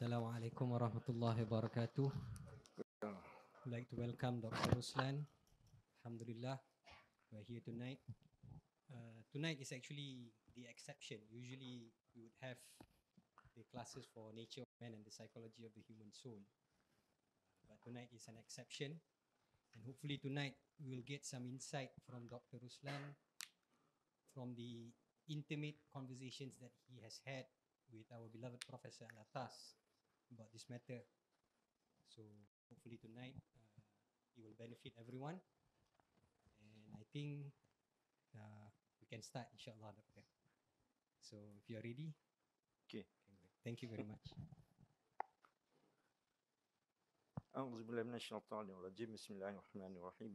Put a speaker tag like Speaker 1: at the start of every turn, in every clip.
Speaker 1: Assalamu alaikum warahmatullahi wabarakatuh. I'd like to welcome Dr. Roslan. Alhamdulillah, we're here tonight. Uh, tonight is actually the exception. Usually, we would have the classes for nature of man and the psychology of the human soul. But tonight is an exception. And hopefully, tonight we will get some insight from Dr. Roslan from the intimate conversations that he has had with our beloved Professor Al-Attas about this matter. So hopefully tonight uh, it will benefit everyone. And I think uh, we can start inshallah doctor. So if you are ready.
Speaker 2: Okay.
Speaker 1: Thank you very much.
Speaker 2: أعوذ بالله من الشيطان الرجيم بسم الله الرحمن الرحيم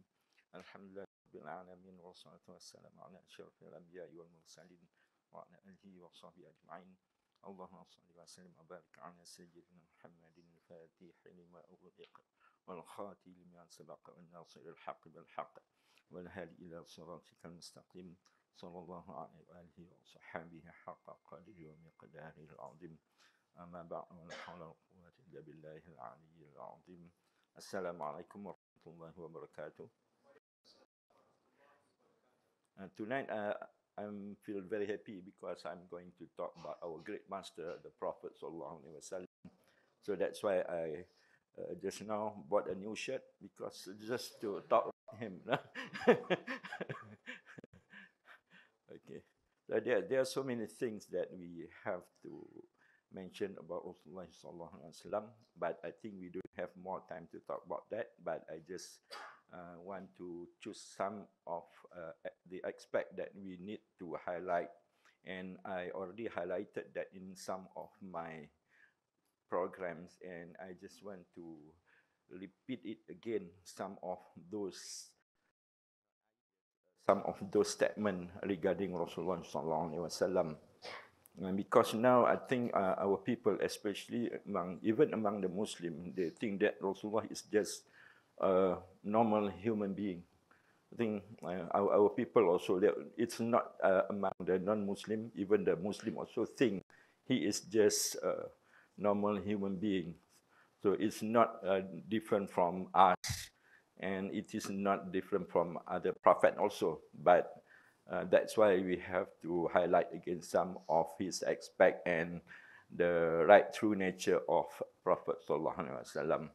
Speaker 2: الحمد لله رب العالمين والصلاة والسلام على أشرف الأنبياء والمرسلين وعلى آله وصحبه أجمعين اللهم صل وسلم وبارك على سيدنا محمد الفاتح لما أغلق والخاتم لما سبق والناصر الحق بالحق والهادي إلى صراطك المستقيم صلى الله عليه وآله وصحبه حق قدره ومقداره العظيم. أما بعد ولا حول ولا قوة إلا بالله العلي العظيم. السلام عليكم ورحمة الله وبركاته. Uh, tonight, uh, I feel very happy because I'm going to talk about our great master, the Prophet Sallallahu Alaihi Wasallam. So that's why I uh, just now bought a new shirt because just to talk about him. okay. So there, there are so many things that we have to mention about Rasulullah Sallallahu Alaihi Wasallam, but I think we don't have more time to talk about that. But I just uh, want to choose some of uh, the aspect that we need to highlight, and I already highlighted that in some of my programs, and I just want to repeat it again. Some of those some of those statements regarding Rasulullah sallallahu alaihi wasallam. Because now I think uh, our people, especially among even among the Muslim, they think that Rasulullah is just a normal human being. I think uh, our, our people also, it's not uh, among the non-Muslim, even the Muslim also think he is just a normal human being. So it's not uh, different from us and it is not different from other prophet also. But uh, that's why we have to highlight again some of his aspect and the right true nature of Prophet Sallallahu Alaihi Wasallam.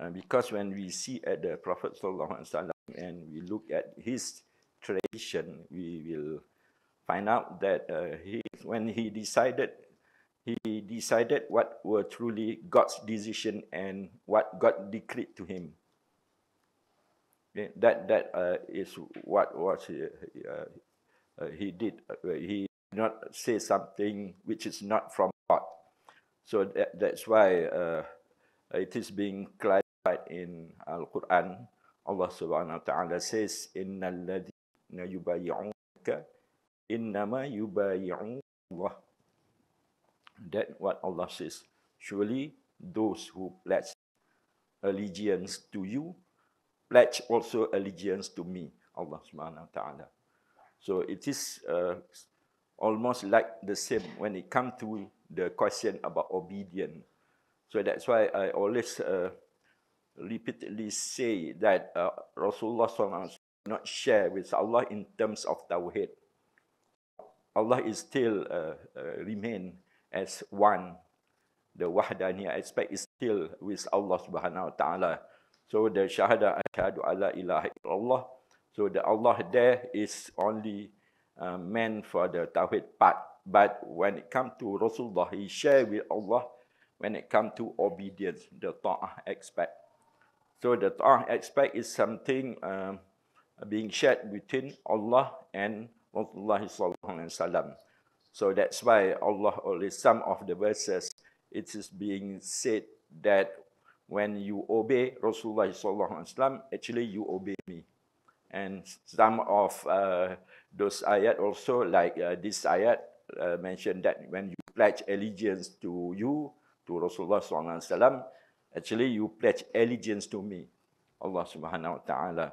Speaker 2: Uh, because when we see at the Prophet Wasallam and we look at his tradition, we will find out that uh, he, when he decided he decided what were truly God's decision and what God decreed to him. That that uh, is what was he, uh, uh, he did. he did not say something which is not from God. So that, that's why it is being in Al Quran. Allah Subhanahu wa Taala says, "Inna alladhina yubayyi'unka innama yubayyi'un Allah." that what Allah says. Surely those who pledge allegiance to you pledge also allegiance to me, Allah subhanahu wa ta'ala. So it is uh, almost like the same when it comes to the question about obedience. So that's why I always uh, repeatedly say that uh, Rasulullah SAW not share with Allah in terms of tawhid. Allah is still uh, uh, remain as one. The wahdaniyah aspect is still with Allah Subhanahu wa taala. So the shahada asyhadu alla ilaha illallah. So the Allah there is only uh, meant for the tauhid part. But when it comes to Rasulullah, he share with Allah when it comes to obedience, the ta'ah aspect. So the ta'ah aspect is something um, being shared between Allah and Rasulullah wasallam. So that's why Allah always some of the verses it is being said that when you obey Rasulullah wasallam, actually you obey me. And some of uh, those ayat also, like uh, this ayat, uh, mentioned that when you pledge allegiance to you, to Rasulullah wasallam, actually you pledge allegiance to me, Allah subhanahu wa ta'ala.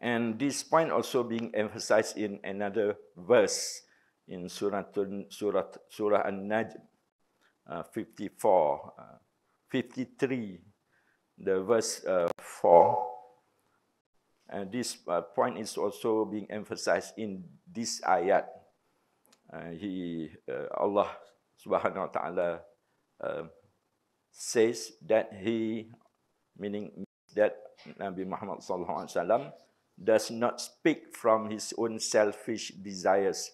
Speaker 2: And this point also being emphasized in another verse in Surah, Surah, Surah An-Najm uh, 54, uh, 53, the verse uh, 4. And this uh, point is also being emphasized in this ayat. Uh, he, uh, Allah subhanahu wa ta'ala says that he, meaning that Nabi Muhammad sallallahu alaihi wasallam does not speak from his own selfish desires.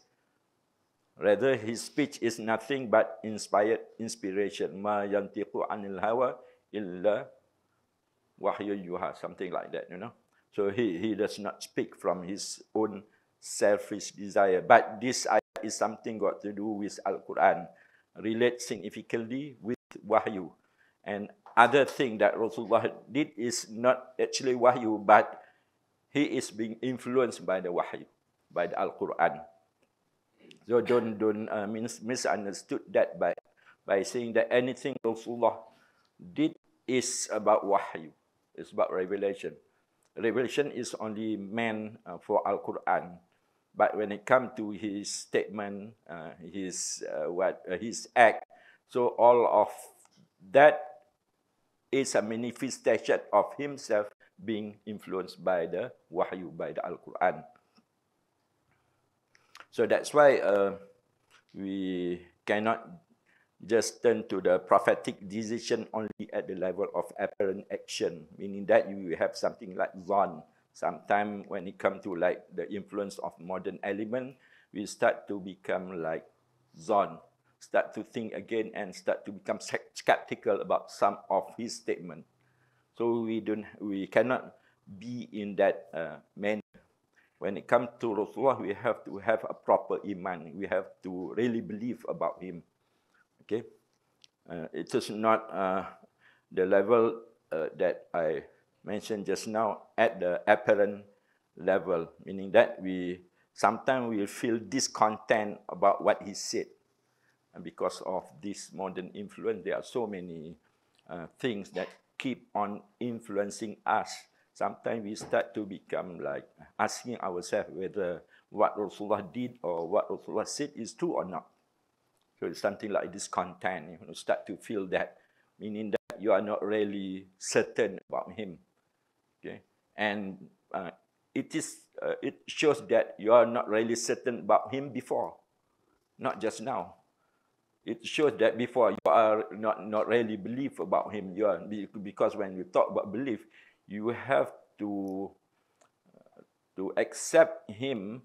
Speaker 2: Rather, his speech is nothing but inspired inspiration. Ma yantiqu anil hawa illa wahyu yuha, something like that, you know. So he, he does not speak from his own selfish desire. But this is something got to do with Al-Quran, relate significantly with wahyu. And other thing that Rasulullah did is not actually wahyu, but he is being influenced by the wahyu, by the Al-Quran. So don't, don't uh, mis misunderstood that by, by saying that anything Rasulullah did is about wahyu, it's about revelation. Revelation is only meant uh, for Al-Quran. But when it comes to his statement, uh, his, uh, what, uh, his act, so all of that is a manifestation of himself being influenced by the wahyu, by the Al-Quran. So that's why uh, we cannot just turn to the prophetic decision only at the level of apparent action, meaning that you have something like zon. Sometimes when it comes to like the influence of modern element, we start to become like zon, start to think again and start to become skeptical about some of his statement. So we don't, we cannot be in that uh, manner. When it comes to Rasulullah, we have to have a proper iman. We have to really believe about him. Okay, uh, it is not uh, the level uh, that I mentioned just now at the apparent level, meaning that we sometimes we feel discontent about what he said. And because of this modern influence, there are so many uh, things that keep on influencing us. Sometimes we start to become like asking ourselves whether what Rasulullah did or what Rasulullah said is true or not. So it's something like discontent. You start to feel that, meaning that you are not really certain about him. Okay, and uh, it is uh, it shows that you are not really certain about him before, not just now it shows that before you are not, not really believe about him. You are, because when you talk about belief, you have to, to accept him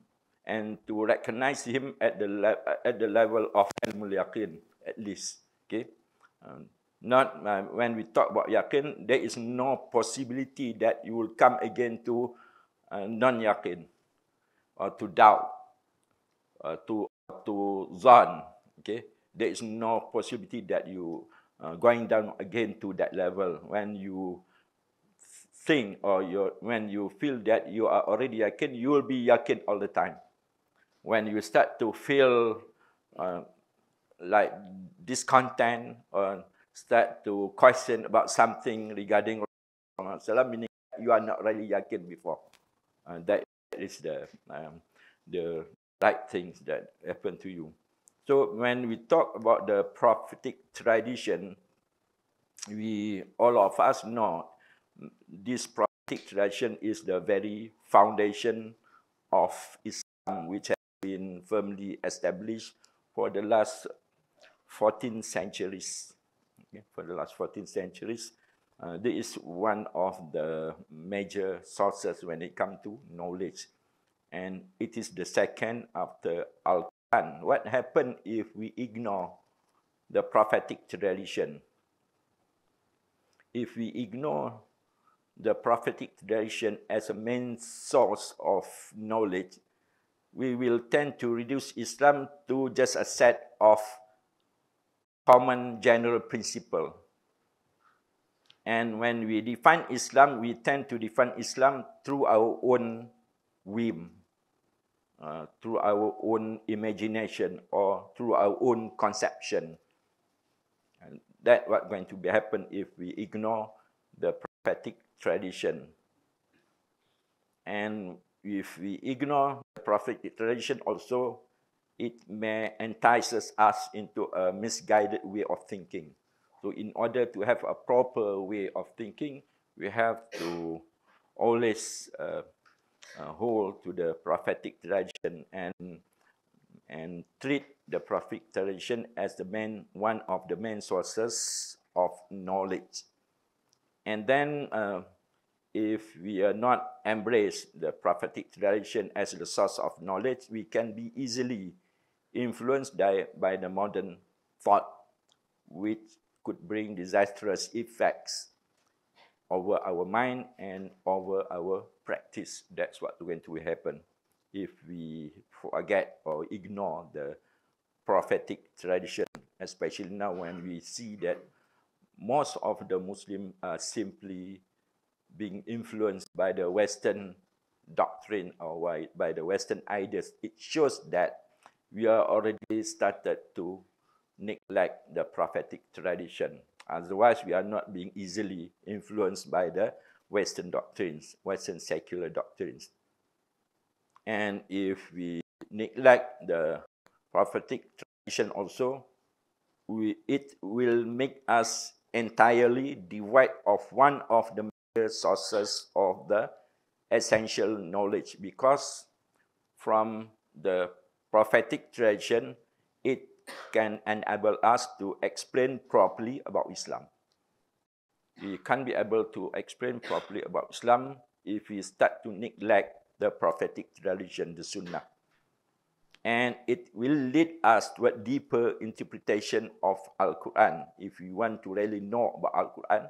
Speaker 2: and to recognize him at the, at the level of ilmul yaqin, at least. Okay? Um, not uh, when we talk about yakin, there is no possibility that you will come again to uh, non-yakin or to doubt, uh, to, to zan. Okay? There is no possibility that you uh, going down again to that level when you think or you when you feel that you are already yakin, you will be yakin all the time. When you start to feel uh, like discontent or start to question about something regarding Rasulullah, meaning you are not really yakin before. Uh, that is the um, the right things that happen to you. So when we talk about the prophetic tradition, we all of us know this prophetic tradition is the very foundation of Islam, which has been firmly established for the last 14 centuries. Okay, for the last 14 centuries, uh, this is one of the major sources when it comes to knowledge. And it is the second after Al what happens if we ignore the prophetic tradition? If we ignore the prophetic tradition as a main source of knowledge, we will tend to reduce Islam to just a set of common general principle. And when we define Islam, we tend to define Islam through our own whim, uh, through our own imagination or through our own conception. And that what going to be happen if we ignore the prophetic tradition. And if we ignore the prophetic tradition also, it may entices us into a misguided way of thinking. So in order to have a proper way of thinking, we have to always uh, uh, hold to the prophetic tradition and and treat the prophetic tradition as the main one of the main sources of knowledge. And then, uh, if we are not embrace the prophetic tradition as the source of knowledge, we can be easily influenced by, by the modern thought, which could bring disastrous effects over our mind and over our practice. That's what's going to happen if we forget or ignore the prophetic tradition, especially now when we see that most of the Muslims are simply being influenced by the Western doctrine or by the Western ideas. It shows that we are already started to neglect the prophetic tradition. Otherwise, we are not being easily influenced by the Western doctrines, Western secular doctrines. And if we neglect the prophetic tradition also, we, it will make us entirely devoid of one of the major sources of the essential knowledge because from the prophetic tradition, it can enable us to explain properly about Islam. We can't be able to explain properly about Islam if we start to neglect the prophetic tradition, the Sunnah. And it will lead us to a deeper interpretation of Al-Quran. If you want to really know about Al-Quran,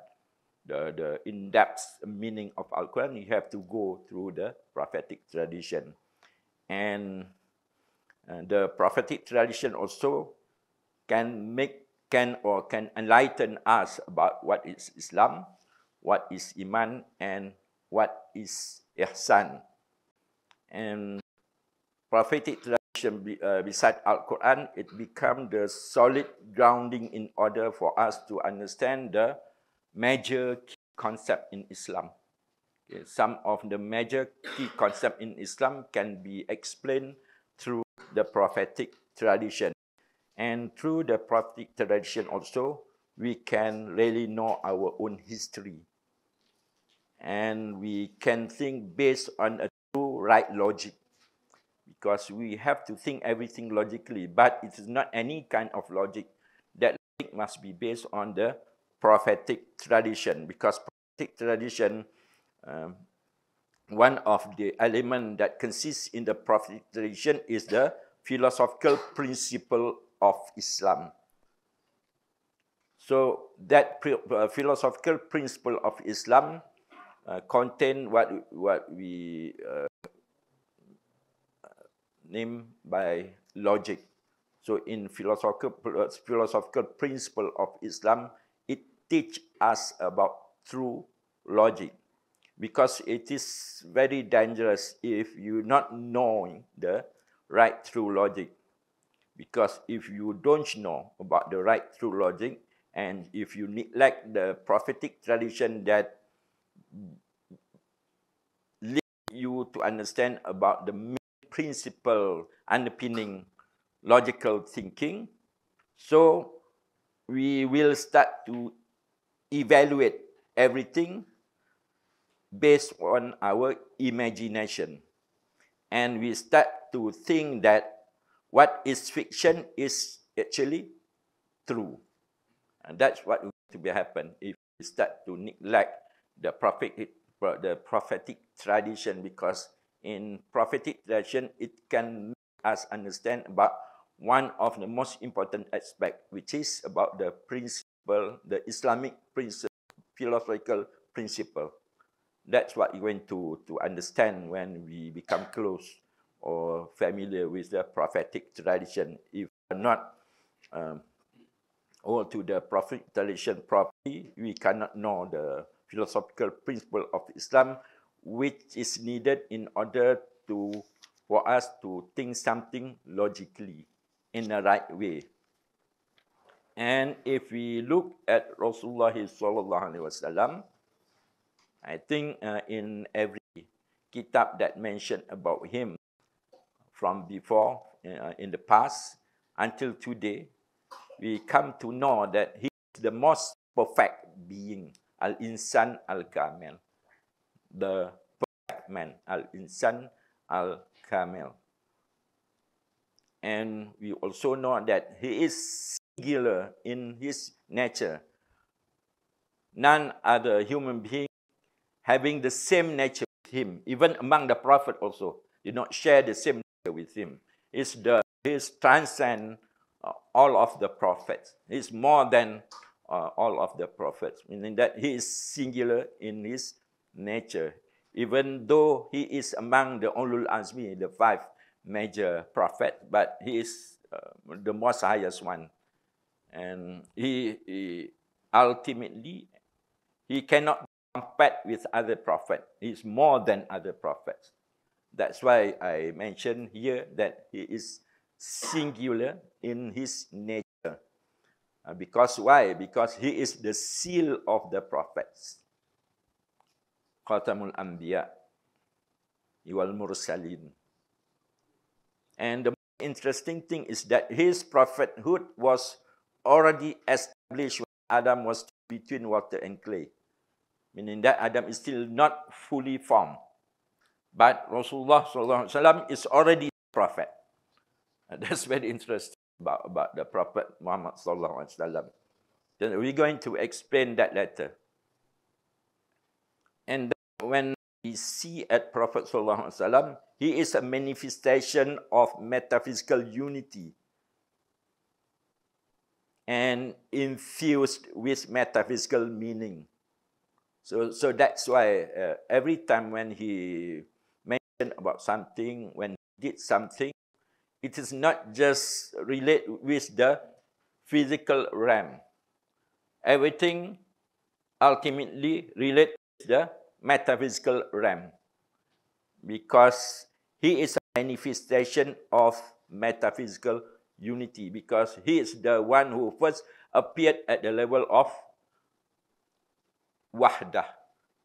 Speaker 2: the, the in-depth meaning of Al-Quran, you have to go through the prophetic tradition. And uh, the prophetic tradition also can make, can or can enlighten us about what is Islam, what is Iman, and what is Ihsan. And prophetic tradition uh, beside Al-Quran, it become the solid grounding in order for us to understand the major key concept in Islam. Okay, some of the major key concept in Islam can be explained through the prophetic tradition. And through the prophetic tradition also, we can really know our own history. And we can think based on a true right logic. Because we have to think everything logically, but it is not any kind of logic. That logic must be based on the prophetic tradition. Because prophetic tradition um, one of the elements that consists in the prophetic tradition is the philosophical principle of Islam. So that uh, philosophical principle of Islam uh, contain what what we uh, name by logic. So in philosophical philosophical principle of Islam, it teach us about true logic because it is very dangerous if you not knowing the right through logic. Because if you don't know about the right through logic, and if you neglect the prophetic tradition that lead you to understand about the main principle underpinning logical thinking, so we will start to evaluate everything based on our imagination. And we start to think that what is fiction is actually true. And that's what will to be happen if we start to neglect the prophetic, the prophetic tradition because in prophetic tradition, it can make us understand about one of the most important aspect, which is about the principle, the Islamic principle, philosophical principle that's what you're going to, to understand when we become close or familiar with the prophetic tradition. If not um, all to the prophetic tradition properly, we cannot know the philosophical principle of Islam, which is needed in order to for us to think something logically in the right way. And if we look at Rasulullah sallallahu alaihi wasallam, I think uh, in every kitab that mentioned about him from before uh, in the past until today, we come to know that he is the most perfect being, Al Insan Al Kamil, the perfect man, Al Insan Al Kamil. And we also know that he is singular in his nature. None other human being having the same nature with him, even among the prophet also, did not share the same nature with him. Is the is transcend uh, all of the prophets. He's more than uh, all of the prophets, meaning that he is singular in his nature. Even though he is among the Ulul Azmi, the five major prophets, but he is uh, the most highest one. And he, he ultimately, he cannot compare with other prophets. He's more than other prophets. That's why I mentioned here that he is singular in his nature. Uh, because why? Because he is the seal of the prophets. Khatamul Anbiya wal Mursalin. And the interesting thing is that his prophethood was already established when Adam was between water and clay. Meaning that Adam is still not fully formed. But Rasulullah is already prophet. That's very interesting about, about the Prophet Muhammad wasallam. Then we're going to explain that later. And when we see at Prophet wasallam, he is a manifestation of metaphysical unity and infused with metaphysical meaning. So, so that's why uh, every time when he mentioned about something, when he did something, it is not just relate with the physical realm. Everything ultimately relate with the metaphysical realm because he is a manifestation of metaphysical unity because he is the one who first appeared at the level of wahdah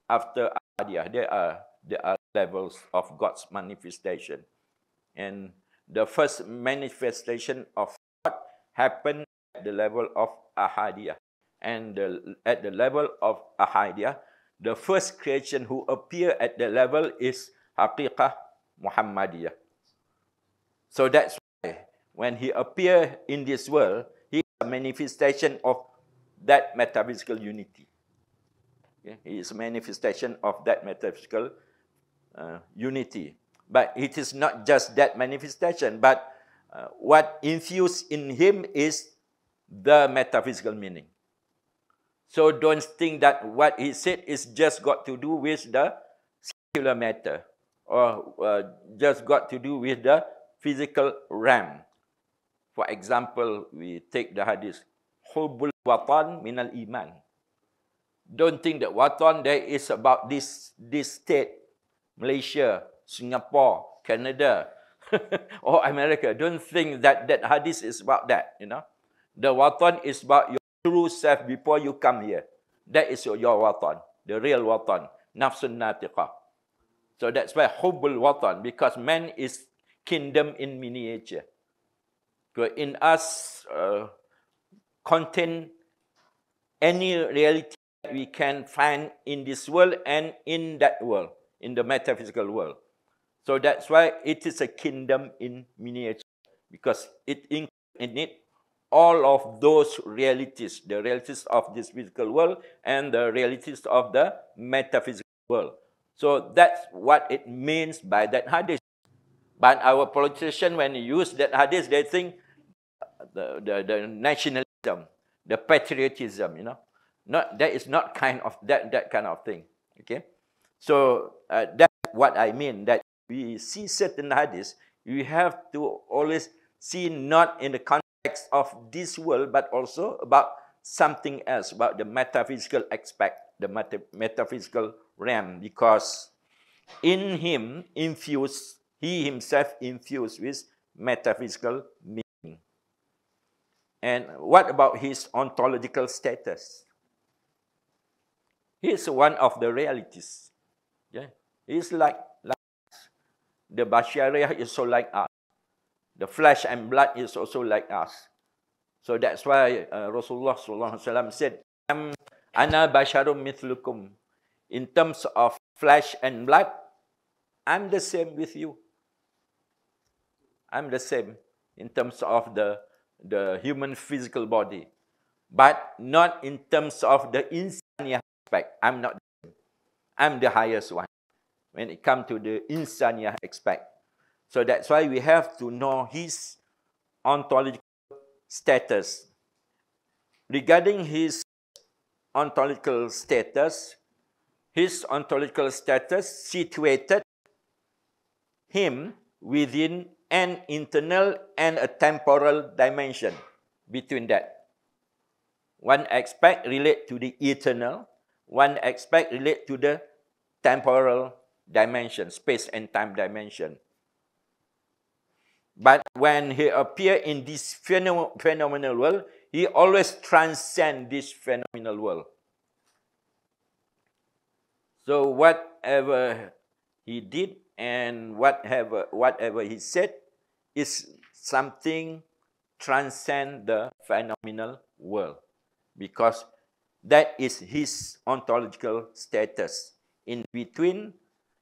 Speaker 2: after ahadiyah there are there are levels of god's manifestation and the first manifestation of God happened at the level of Ahadiyah. And the, at the level of Ahadiyah, the first creation who appear at the level is Haqiqah Muhammadiyah. So that's why when he appear in this world, he is a manifestation of that metaphysical unity. Okay? He is a manifestation of that metaphysical uh, unity. But it is not just that manifestation, but uh, what infused in him is the metaphysical meaning. So don't think that what he said is just got to do with the secular matter or uh, just got to do with the physical realm. For example, we take the hadith, Hubul watan minal iman. Don't think that watan there is about this, this state, Malaysia, Singapore, Canada, or America. Don't think that that hadith is about that, you know. The watan is about your true self before you come here. That is your, your watan, the real watan, nafsun natiqah. So that's why hubbul watan, because man is kingdom in miniature. In us, uh, contain any reality we can find in this world and in that world, in the metaphysical world. So that's why it is a kingdom in miniature because it includes in it all of those realities, the realities of this physical world and the realities of the metaphysical world. So that's what it means by that hadith. But our politicians, when they use that hadith, they think the, the, the nationalism, the patriotism, you know. Not, that is not kind of that, that kind of thing. Okay? So uh, that's what I mean, that we see certain hadiths, we have to always see not in the context of this world, but also about something else, about the metaphysical aspect, the meta metaphysical realm, because in him infused, he himself infused with metaphysical meaning. And what about his ontological status? Is one of the realities. Yeah? He is like the Bashariah is so like us. The flesh and blood is also like us. So that's why uh, Rasulullah SAW said, Ana basharum mithlukum. In terms of flesh and blood, I'm the same with you. I'm the same in terms of the, the human physical body. But not in terms of the insania aspect. I'm not. I'm the highest one when it comes to the insania aspect. So that's why we have to know his ontological status. Regarding his ontological status, his ontological status situated him within an internal and a temporal dimension between that. One aspect relate to the eternal, one aspect relate to the temporal dimension, space and time dimension. But when he appear in this phenomenal world, he always transcend this phenomenal world. So whatever he did and whatever whatever he said is something transcend the phenomenal world because that is his ontological status in between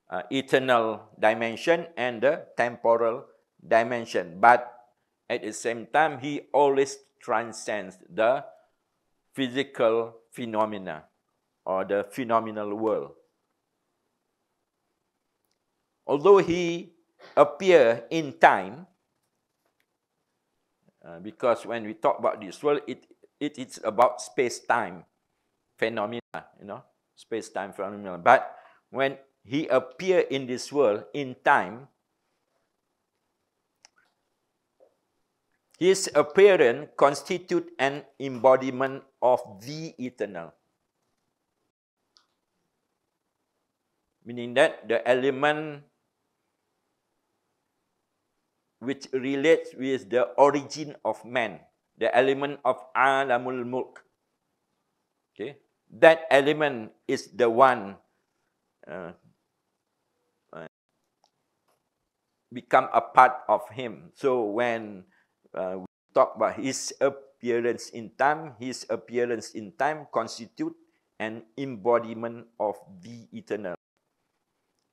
Speaker 2: uh, eternal dimension and the temporal dimension. But at the same time, he always transcends the physical phenomena or the phenomenal world. Although he appear in time, uh, because when we talk about this world, it, it is about space-time phenomena, you know, space-time phenomena. But when he appear in this world in time, His appearance constitute an embodiment of the eternal. Meaning that the element which relates with the origin of man, the element of alamul mulk. Okay, that element is the one uh, uh, become a part of him. So when uh, we talk about his appearance in time. His appearance in time constitute an embodiment of the eternal.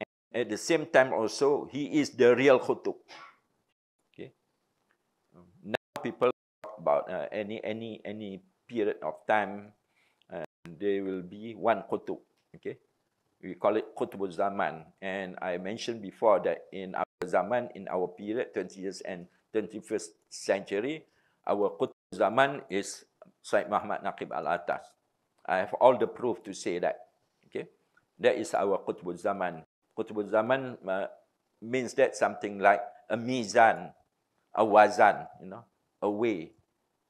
Speaker 2: And at the same time also, he is the real Khutub. Okay. Now people talk about uh, any any any period of time, there will be one Khutub. Okay. We call it Qutbul Zaman. And I mentioned before that in our Zaman, in our period, 20 years and 21st century, our Qutb Zaman is Syed Muhammad Naqib Al-Atas. I have all the proof to say that. Okay, That is our Qutb Zaman. Qutb Zaman uh, means that something like a mizan, a wazan, you know, a way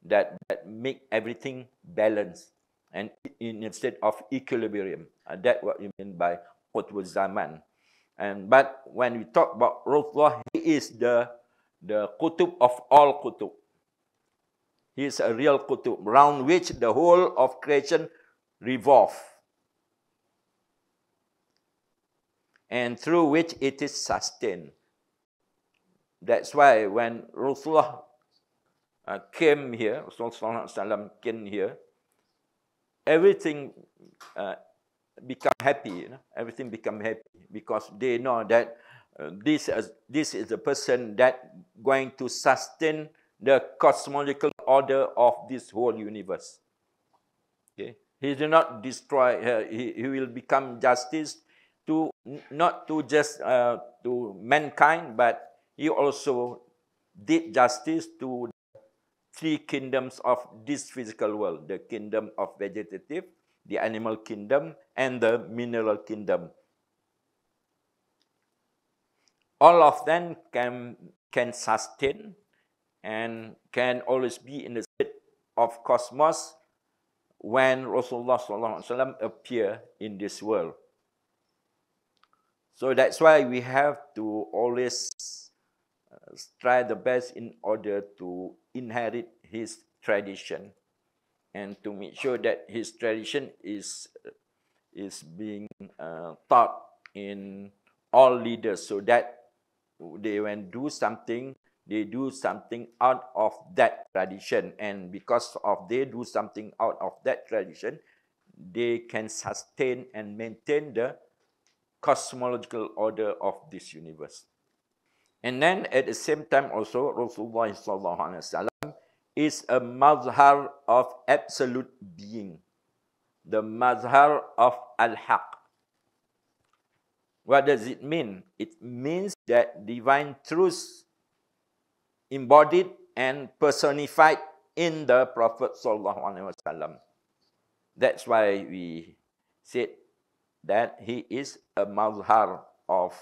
Speaker 2: that, that make everything balanced and in, instead of equilibrium. Uh, that's what you mean by Qutb Zaman. And, but when we talk about Rasulullah, he is the the kutub of all kutub. He is a real kutub, round which the whole of creation revolve. And through which it is sustained. That's why when Rasulullah uh, came here, Rasulullah came here, everything uh, become happy. You know? Everything become happy because they know that uh, this, is, this is the person that going to sustain the cosmological order of this whole universe. Okay? He did not destroy, uh, he, he will become justice to not to just uh, to mankind, but he also did justice to three kingdoms of this physical world, the kingdom of vegetative, the animal kingdom, and the mineral kingdom all of them can, can sustain and can always be in the state of cosmos when Rasulullah SAW appear in this world. So that's why we have to always try the best in order to inherit his tradition and to make sure that his tradition is, is being uh, taught in all leaders so that they when do something, they do something out of that tradition. And because of they do something out of that tradition, they can sustain and maintain the cosmological order of this universe. And then at the same time also, Rasulullah is a mazhar of absolute being, the mazhar of al-haq. What does it mean? It means that divine truth embodied and personified in the Prophet. That's why we said that he is a mazhar of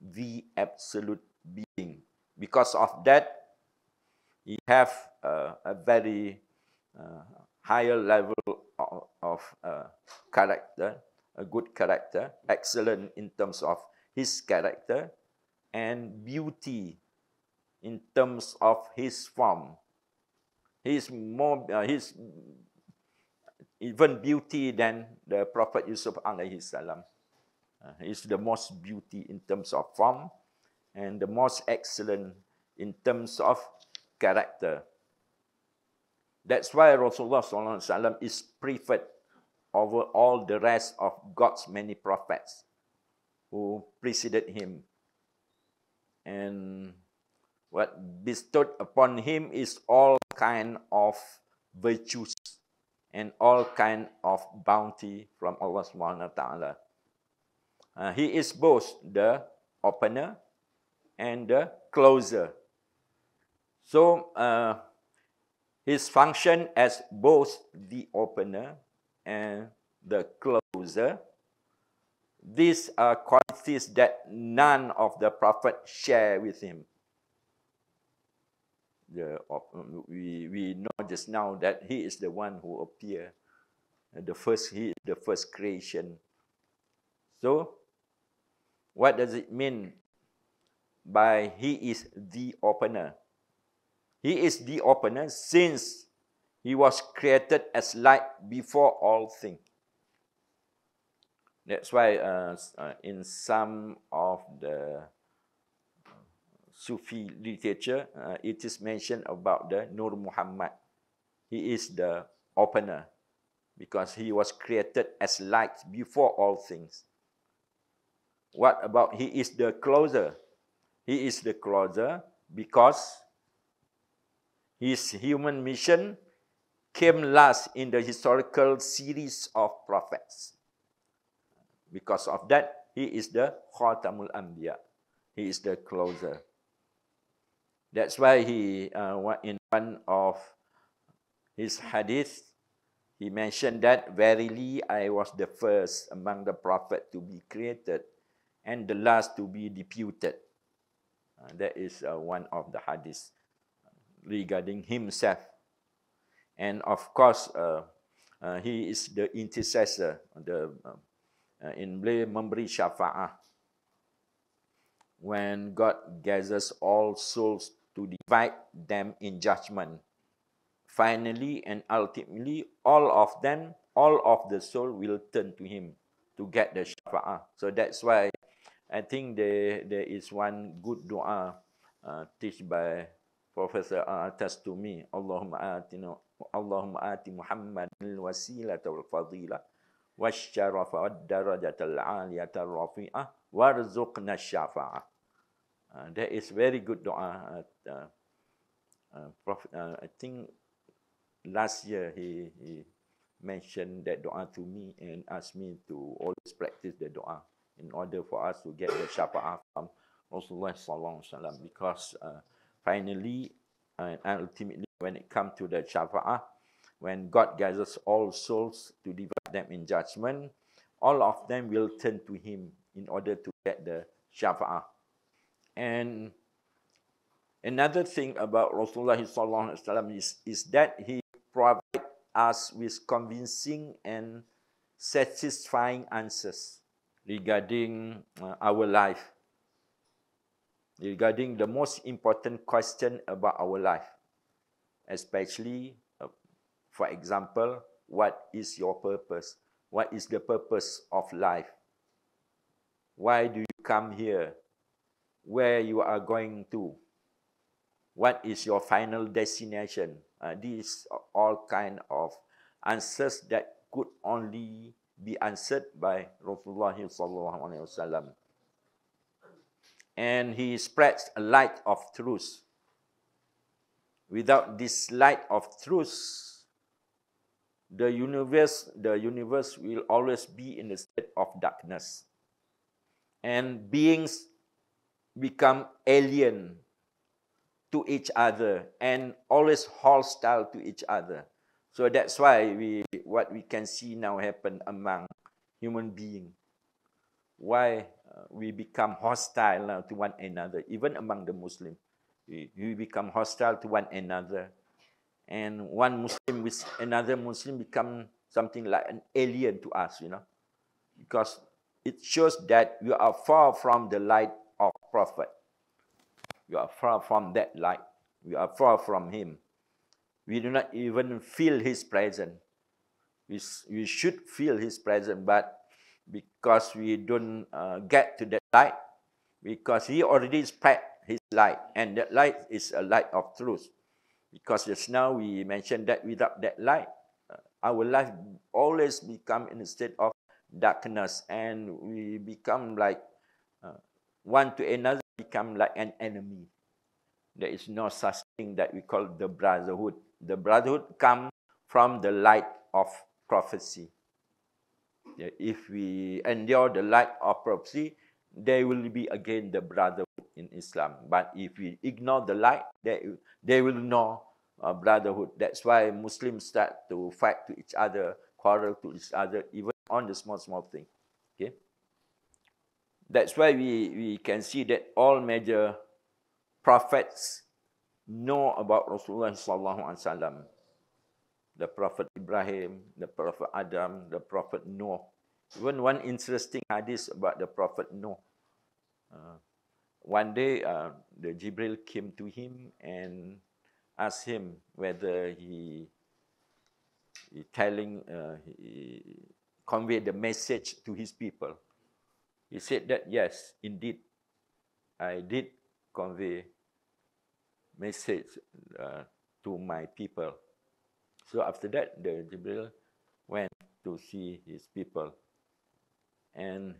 Speaker 2: the absolute being. Because of that, he have uh, a very uh, higher level of, of uh, character, a good character, excellent in terms of his character, and beauty in terms of his form. He's more, uh, he's even beauty than the Prophet Yusuf alayhi salam. Uh, he's the most beauty in terms of form and the most excellent in terms of character. That's why Rasulullah is preferred over all the rest of God's many prophets who preceded him. And what bestowed upon him is all kind of virtues and all kind of bounty from Allah Subhanahu wa Taala. Uh, he is both the opener and the closer. So uh, his function as both the opener and the closer, these are qualities that none of the prophet share with him. The, we, we know just now that he is the one who appeared, the first, he the first creation. So, what does it mean by he is the opener? He is the opener since he was created as light before all things. That's why uh, uh, in some of the Sufi literature, uh, it is mentioned about the Nur Muhammad. He is the opener because he was created as light before all things. What about he is the closer? He is the closer because his human mission came last in the historical series of prophets. Because of that, he is the Khatamul Anbiya. He is the closer. That's why he, uh, in one of his hadith, he mentioned that, Verily, I was the first among the prophets to be created and the last to be deputed. Uh, that is uh, one of the hadith regarding himself. And of course, uh, he is the intercessor, the in boleh memberi syafa'ah. When God gathers all souls to divide them in judgment, finally and ultimately, all of them, all of the soul will turn to Him to get the syafa'ah. So that's why I think there, there is one good dua uh, teach by Professor attest to me, Allahumma atina Allahumma ati Muhammad al-wasilata wal fadila wasyarafa wad darajata al-aliyata rafi'ah warzuqna syafa'ah. Uh, that is very good doa. Uh, uh, uh, Prof, uh, I think last year he, he mentioned that doa to me and asked me to always practice the doa in order for us to get the syafa'ah from Rasulullah sallallahu because uh, finally and ultimately when it comes to the shafa'ah, when God gathers all souls to divide them in judgment, all of them will turn to Him in order to get the shafa'ah. And another thing about Rasulullah is, is that he provides us with convincing and satisfying answers regarding uh, our life regarding the most important question about our life, especially, uh, for example, what is your purpose? What is the purpose of life? Why do you come here? Where you are going to? What is your final destination? Uh, these are all kind of answers that could only be answered by Rasulullah sallallahu. And he spreads a light of truth. Without this light of truth, the universe, the universe will always be in a state of darkness. And beings become alien to each other and always hostile to each other. So that's why we what we can see now happen among human beings. Why uh, we become hostile now to one another, even among the Muslim. We, we become hostile to one another. And one Muslim with another Muslim become something like an alien to us, you know. Because it shows that you are far from the light of Prophet. You are far from that light. We are far from him. We do not even feel his presence. We, we should feel his presence, but because we don't uh, get to that light, because he already spread his light, and that light is a light of truth. Because just now we mentioned that without that light, uh, our life always become in a state of darkness, and we become like uh, one to another, become like an enemy. There is no such thing that we call the brotherhood. The brotherhood come from the light of prophecy. If we endure the light of prophecy, there will be again the brotherhood in Islam. But if we ignore the light, they, they will know uh, brotherhood. That's why Muslims start to fight to each other, quarrel to each other, even on the small, small thing. Okay? That's why we, we can see that all major prophets know about Rasulullah sallallahu alaihi wasallam. The Prophet Ibrahim, the Prophet Adam, the Prophet Noah. Even one interesting hadith about the Prophet Noah. Uh, one day, uh, the Jibril came to him and asked him whether he, he telling, uh, he conveyed the message to his people. He said that yes, indeed, I did convey message uh, to my people. So after that, the Jibril went to see his people. And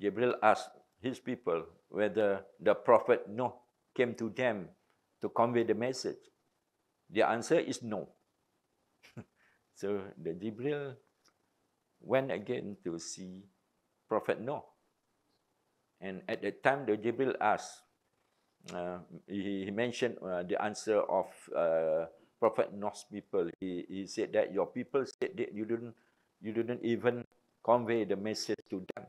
Speaker 2: Jibril asked his people whether the Prophet Noah came to them to convey the message. The answer is no. so the Jibril went again to see Prophet Noah. And at that time, the Jibril asked, uh, he, he, mentioned uh, the answer of uh, Prophet Noah's people. He, he said that your people said that you didn't, you didn't even convey the message to them.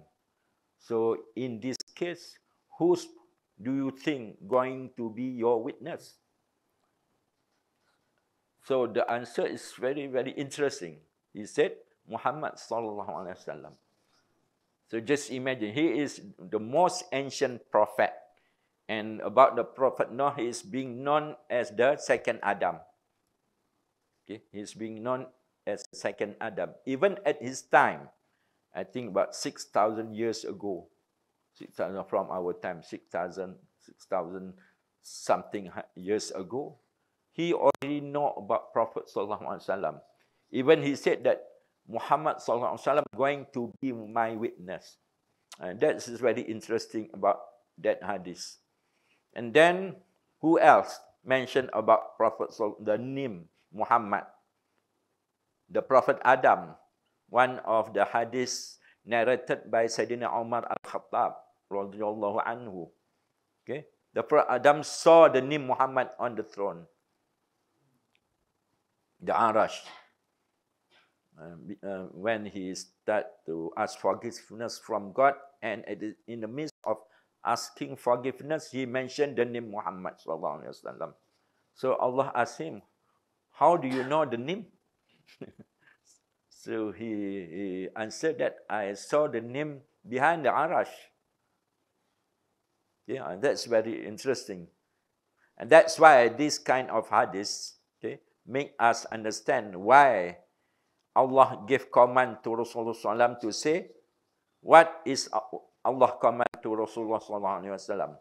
Speaker 2: So in this case, who's do you think going to be your witness? So the answer is very, very interesting. He said, Muhammad sallallahu alaihi wasallam. So just imagine, he is the most ancient prophet and about the Prophet Noah, he is being known as the second Adam. Okay, he is being known as second Adam. Even at his time, I think about 6,000 years ago, 6,000 from our time, 6,000 6,000 something years ago, he already know about Prophet Sallallahu Alaihi Wasallam. Even he said that Muhammad Sallallahu Alaihi Wasallam going to be my witness. And that is very interesting about that hadith. And then who else mentioned about Prophet the name Muhammad? The Prophet Adam, one of the hadiths narrated by Sayyidina Umar al-Khattab radhiyallahu anhu. Okay? The Prophet Adam saw the name Muhammad on the throne. The Arash. Uh, uh, when he start to ask forgiveness from God and in the midst of asking forgiveness, he mentioned the name Muhammad So Allah asked him, how do you know the name? so he, he answered that I saw the name behind the Arash. Yeah, that's very interesting. And that's why this kind of hadith okay, make us understand why Allah gave command to Rasulullah to say, what is Allah command to Rasulullah sallallahu alaihi wasallam.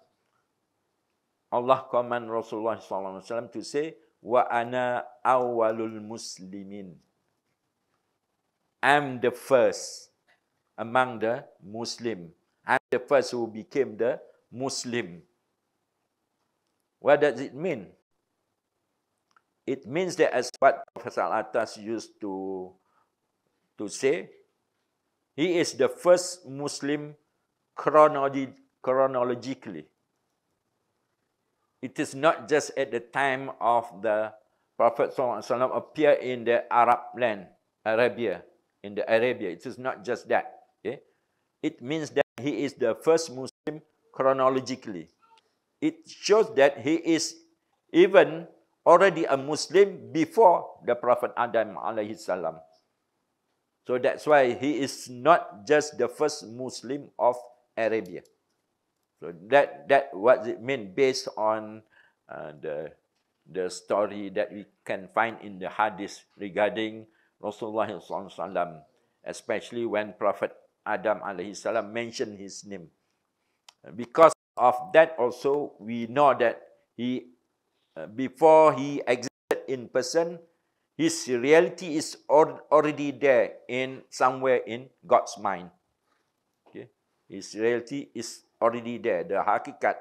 Speaker 2: Allah command Rasulullah SAW to say, Wa ana awalul muslimin. I'm the first among the Muslim. I'm the first who became the Muslim. What does it mean? It means that as what Professor Atas used to, to say, he is the first Muslim chronologi chronologically. It is not just at the time of the Prophet ﷺ appear in the Arab land, Arabia, in the Arabia. It is not just that. Okay? It means that he is the first Muslim chronologically. It shows that he is even already a Muslim before the Prophet Adam alayhi salam. So that's why he is not just the first Muslim of Arabia. So that that what it mean based on uh, the the story that we can find in the hadith regarding Rasulullah SAW, especially when Prophet Adam salam mentioned his name. Because of that also, we know that he, uh, before he existed in person, his reality is already there in somewhere in God's mind. Okay, his reality is already there. The hakikat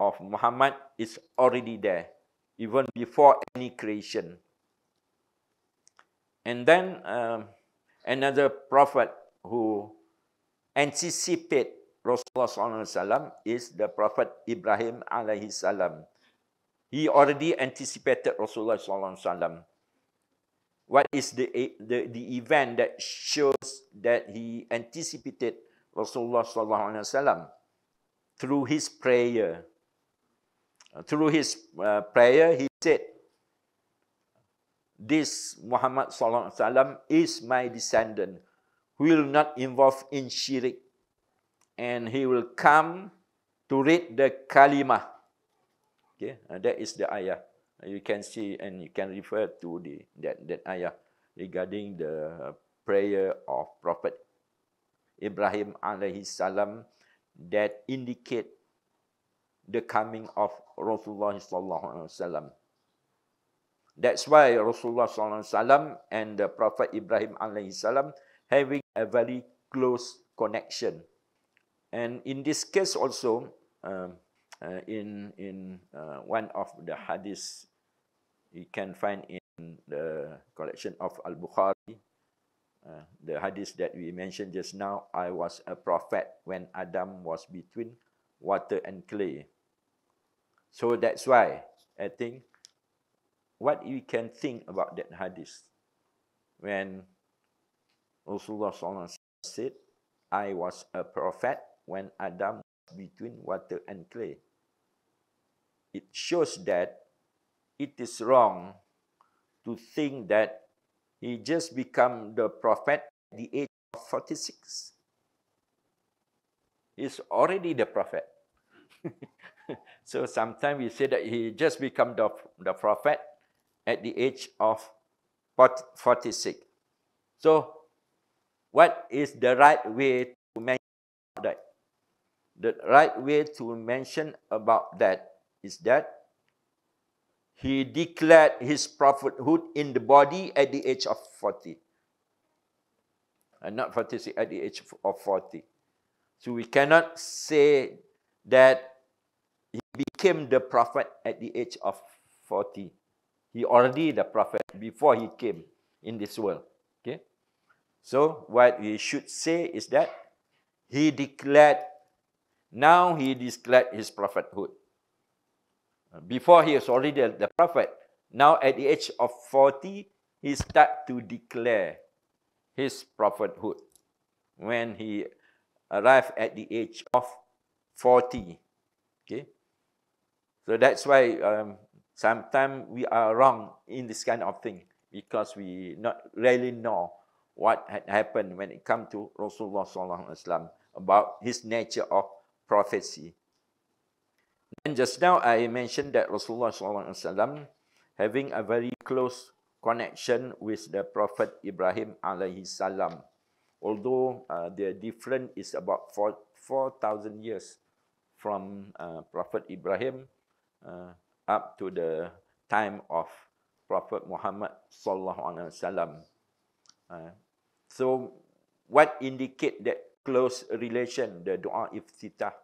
Speaker 2: of Muhammad is already there, even before any creation. And then um, another prophet who anticipate Rasulullah SAW is the Prophet Ibrahim alaihi salam. He already anticipated Rasulullah SAW. What is the, the, the event that shows that he anticipated Rasulullah SAW? Through his prayer. Through his uh, prayer, he said, this Muhammad SAW is my descendant will not involve in syirik and he will come to read the kalimah. Okay, uh, that is the ayah. Uh, you can see and you can refer to the that that ayah regarding the prayer of Prophet Ibrahim alaihi salam that indicate the coming of Rasulullah sallallahu alaihi wasallam. That's why Rasulullah sallallahu alaihi wasallam and the Prophet Ibrahim alaihi salam having a very close connection. And in this case also, um, uh, in in uh, one of the hadiths you can find in the collection of Al Bukhari, the hadith that we mentioned just now. I was a prophet when Adam was between water and clay. So that's why I think what you can think about that hadith when Rasulullah said, "I was a prophet." when Adam was between water and clay. It shows that it is wrong to think that he just become the prophet at the age of 46. He's already the prophet. so sometimes we say that he just become the, the prophet at the age of 46. So what is the right way to mention that? the right way to mention about that is that he declared his prophethood in the body at the age of 40. And not 46, at the age of 40. So we cannot say that he became the prophet at the age of 40. He already the prophet before he came in this world. Okay? So what we should say is that he declared now he declared his prophethood. Before he was already the prophet. Now at the age of 40, he start to declare his prophethood. When he arrived at the age of 40. Okay. So that's why um, sometimes we are wrong in this kind of thing because we not really know what had happened when it come to Rasulullah about his nature of prophecy. And just now I mentioned that Rasulullah SAW having a very close connection with the Prophet Ibrahim alaihi salam. Although uh, the difference is about 4,000 years from uh, Prophet Ibrahim uh, up to the time of Prophet Muhammad sallallahu alaihi wasallam. Uh, so, what indicate that close relation, the doa iftitah?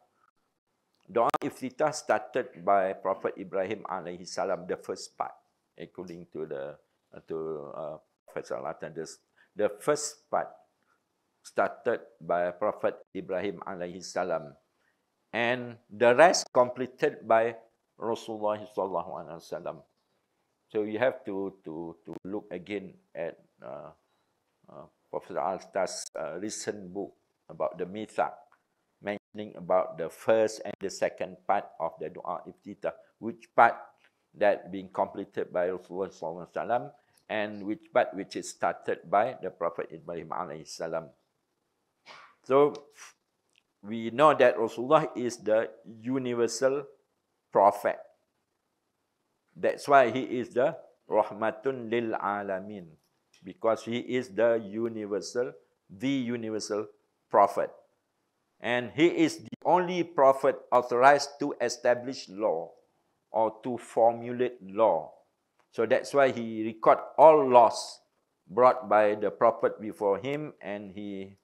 Speaker 2: Doa iftitah started by Prophet Ibrahim alaihi salam, the first part, according to the uh, to uh, Prophet Salatan. The, the first part started by Prophet Ibrahim alaihi salam, and the rest completed by Rasulullah sallallahu alaihi wasallam. So you have to to to look again at uh, uh, Professor Alsta's uh, recent book about the Mithaq, about the first and the second part of the Dua Iftitah, which part that being completed by Rasulullah and which part which is started by the Prophet Ibrahim alayhi salam. So we know that Rasulullah is the universal prophet. That's why he is the rahmatun lil alamin because he is the universal the universal prophet. And he is the only prophet authorized to establish law or to formulate law. So that's why he record all laws brought by the prophet before him and he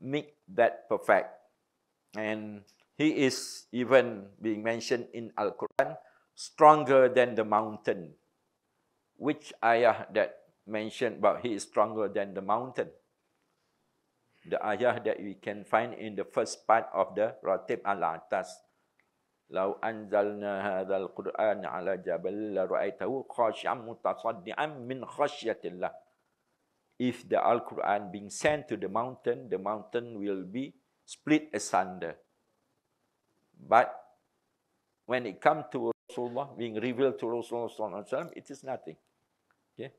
Speaker 2: make that perfect. And he is even being mentioned in Al-Quran stronger than the mountain. Which ayah that mentioned about he is stronger than the mountain? The ayah that we can find in the first part of the Ratib al-Atas. لو أنزلنا هذا القرآن على جبل لرأيته خاشعا متصدعا من خشية الله. If the Al-Quran being sent to the mountain, the mountain will be split asunder. But when it comes to Rasulullah being revealed to Rasulullah, it is nothing. Okay?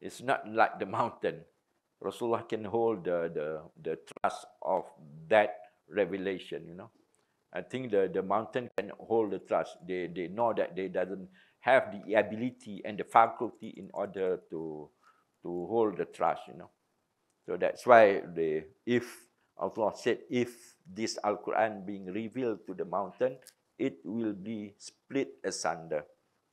Speaker 2: It's not like the mountain. Rasulullah can hold the, the, the trust of that revelation, you know. I think the, the mountain can hold the trust. They, they know that they doesn't have the ability and the faculty in order to, to hold the trust, you know. So that's why they, if Allah said, if this Al-Quran being revealed to the mountain, it will be split asunder.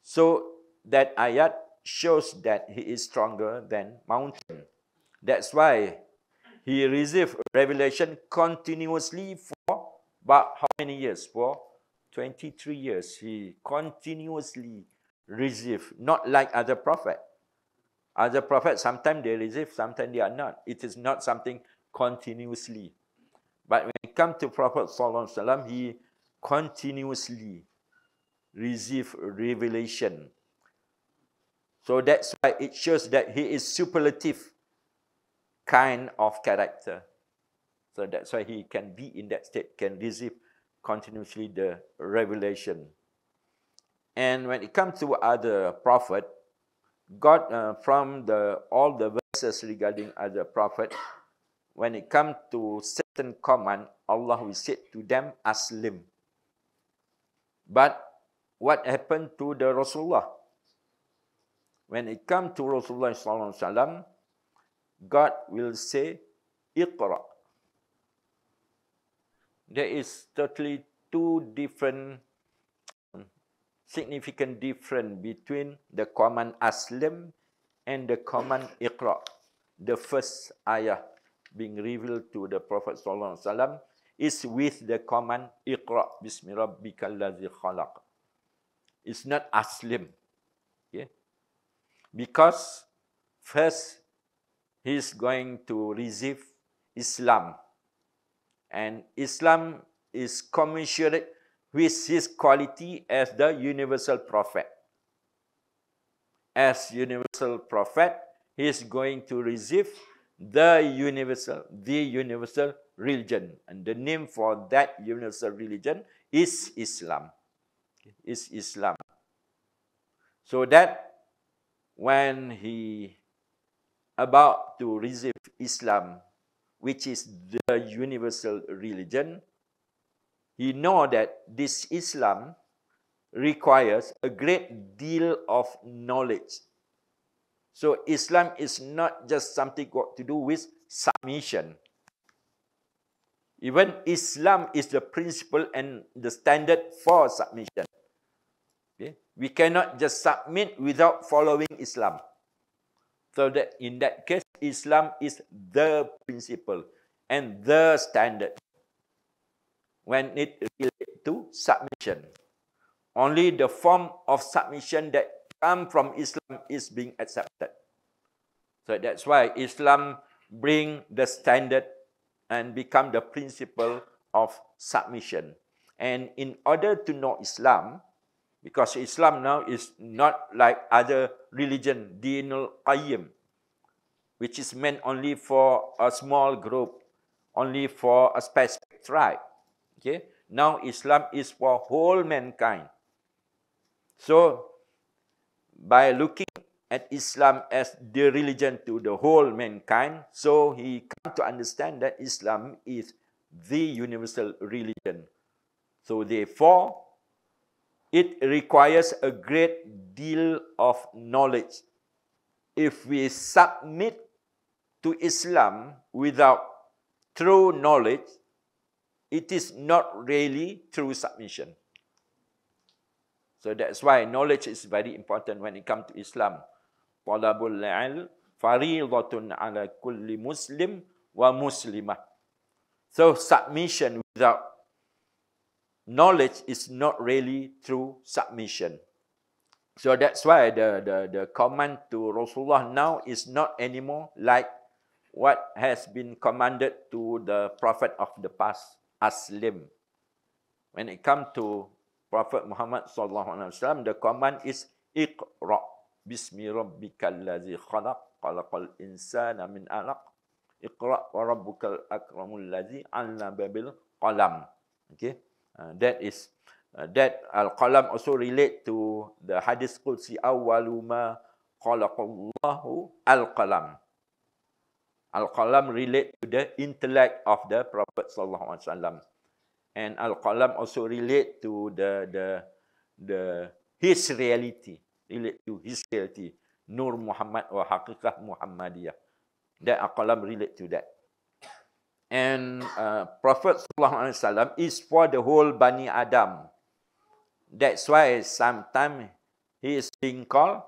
Speaker 2: So that ayat shows that he is stronger than mountain. That's why he received revelation continuously for about how many years? For 23 years. He continuously received, not like other prophet. Other prophets, sometimes they receive, sometimes they are not. It is not something continuously. But when it comes to Prophet Sallallahu he continuously receive revelation. So that's why it shows that he is superlative kind of character. So that's why he can be in that state, can receive continuously the revelation. And when it comes to other prophet, God uh, from the all the verses regarding other prophet, when it comes to certain command, Allah will say to them, Aslim. But what happened to the Rasulullah? When it comes to Rasulullah sallallahu God will say, Iqra. There is totally two different significant difference between the command Aslim and the command Iqra. The first ayah being revealed to the Prophet sallallahu alaihi wasallam is with the command Iqra bismi rabbikal ladzi khalaq. It's not aslim. Okay? Because first he's going to receive Islam. And Islam is commensurate with his quality as the universal prophet. As universal prophet, he is going to receive the universal, the universal religion. And the name for that universal religion is Islam. Is Islam. So that when he about to receive Islam, which is the universal religion, he know that this Islam requires a great deal of knowledge so Islam is not just something got to do with submission. Even Islam is the principle and the standard for submission. We cannot just submit without following Islam. So that in that case, Islam is the principle and the standard when it relates to submission. Only the form of submission that come from Islam is being accepted. So that's why Islam bring the standard and become the principle of submission. And in order to know Islam, because Islam now is not like other religion, Dinul Qayyim, which is meant only for a small group, only for a specific tribe. Okay? Now Islam is for whole mankind. So, by looking at Islam as the religion to the whole mankind, so he come to understand that Islam is the universal religion. So therefore, it requires a great deal of knowledge. If we submit to Islam without true knowledge, it is not really true submission. So that's why knowledge is very important when it comes to Islam. Talabul ilm faridatun ala kulli muslim wa muslimah. So submission without knowledge is not really true submission. So that's why the, the, the command to Rasulullah now is not anymore like what has been commanded to the Prophet of the past, Aslim. When it comes to Prophet Muhammad sallallahu alaihi wasallam, the command is Iqra bismi rabbikal ladzi khalaq khalaqal insana min 'alaq Iqra wa rabbukal akramul ladzi 'allama bil qalam. Okay? Uh, that is uh, that al-qalam also relate to the hadis qudsi awwalu ma khalaqallahu al-qalam. Al-qalam relate to the intellect of the Prophet sallallahu alaihi wasallam. And al-qalam also relate to the the the his reality, relate to his reality. Nur Muhammad wa haqiqah Muhammadiyah. That al-qalam relate to that and uh, Prophet sallallahu alaihi wasallam is for the whole Bani Adam. That's why sometimes he is being called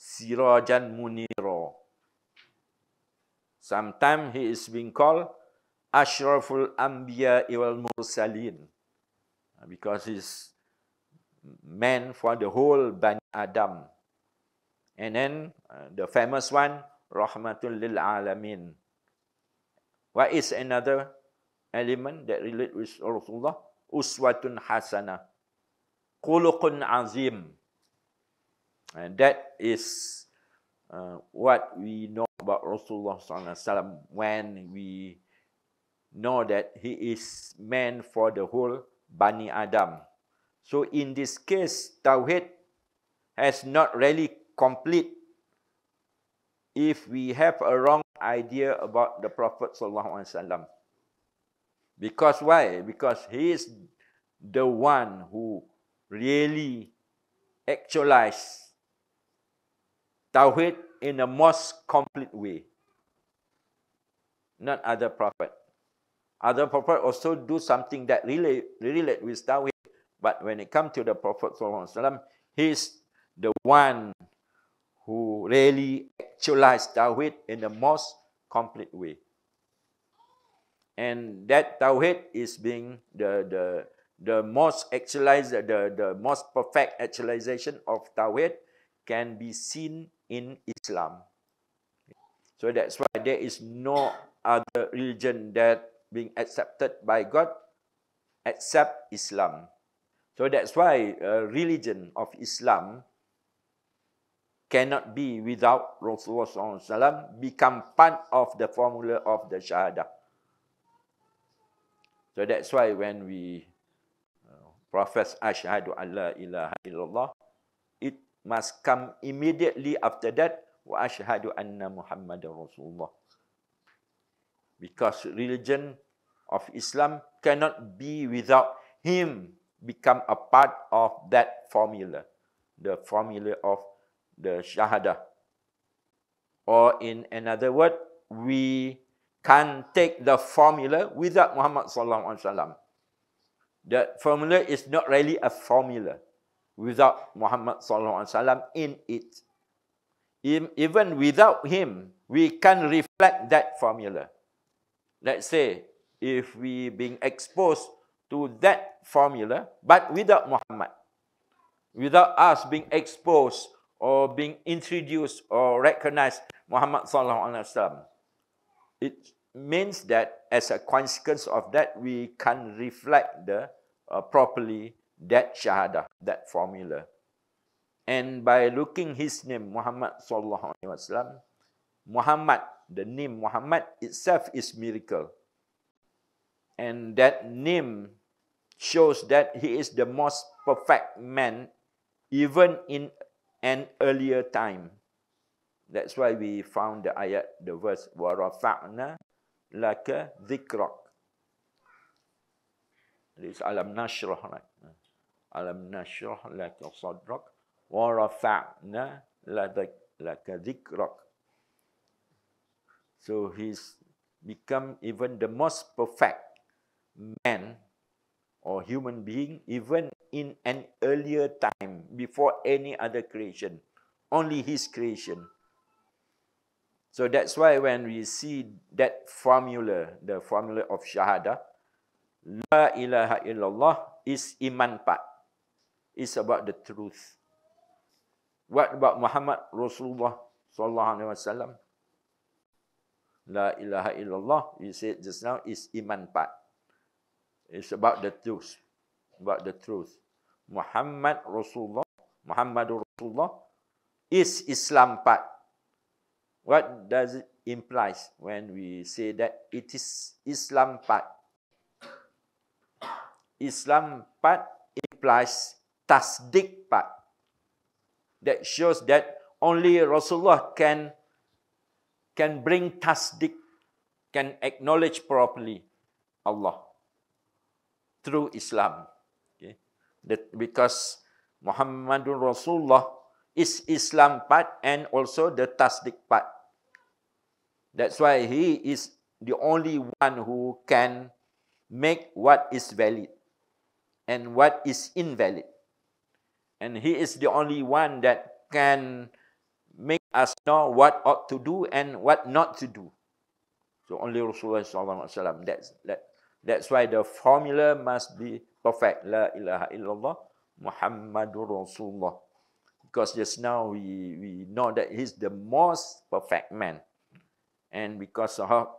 Speaker 2: Sirajan Muniro. Sometimes he is being called Ashraful Anbiya wal Mursalin because he's man for the whole Bani Adam. And then uh, the famous one, Rahmatul Lil Alamin. What is another element that relate with Rasulullah? Uswatun hasana. Khuluqun azim. And that is uh, what we know about Rasulullah SAW when we know that he is meant for the whole Bani Adam. So in this case, Tawheed has not really complete if we have a wrong idea about the Prophet. Because why? Because he is the one who really actualized Tawhid in the most complete way. Not other prophet. Other prophet also do something that really relate with Tawhid. But when it comes to the Prophet he is the one who really actualized Tawhid in the most complete way. And that Tawhid is being the, the, the most actualized, the, the most perfect actualization of Tawhid can be seen in Islam. So that's why there is no other religion that being accepted by God except Islam. So that's why a religion of Islam cannot be without Rasulullah SAW become part of the formula of the Shahada. So that's why when we uh, profess Ashhadu Allah ilaha illallah, it must come immediately after that, wa ashhadu anna Muhammad Rasulullah. Because religion of Islam cannot be without him become a part of that formula, the formula of the shahada. Or in another word, we can take the formula without Muhammad sallallahu alaihi wasallam. The formula is not really a formula. without Muhammad sallallahu alaihi wasallam in it. Even without him, we can reflect that formula. Let's say if we being exposed to that formula, but without Muhammad, without us being exposed or being introduced or recognized Muhammad sallallahu alaihi wasallam, it means that as a consequence of that, we can reflect the uh, properly that shahada, that formula. And by looking his name, Muhammad sallallahu alaihi wasallam, Muhammad, the name Muhammad itself is miracle. And that name shows that he is the most perfect man even in an earlier time. That's why we found the ayat, the verse, وَرَفَعْنَا لَكَ ذِكْرَكَ. It's alam nashrah, right? Alam nashrah laka sadrak wa rafa'na laka dhikrak. So he's become even the most perfect man or human being even in an earlier time before any other creation. Only his creation. So that's why when we see that formula, the formula of Shahada, La ilaha illallah is iman part. It's about the truth. What about Muhammad Rasulullah sallallahu alaihi wasallam? La ilaha illallah, we said just now, is iman part. It's about the truth. About the truth. Muhammad Rasulullah, Muhammad Rasulullah is Islam part. What does it imply when we say that it is Islam part? Islam part implies tasdik part. That shows that only Rasulullah can can bring tasdik, can acknowledge properly Allah through Islam. That because Muhammadun Rasulullah is Islam part and also the tasdik part. That's why he is the only one who can make what is valid and what is invalid. And he is the only one that can make us know what ought to do and what not to do. So only Rasulullah SAW. That's, that, that's why the formula must be perfect. La ilaha illallah Muhammadur Rasulullah. Because just now we, we know that he's the most perfect man. And because of,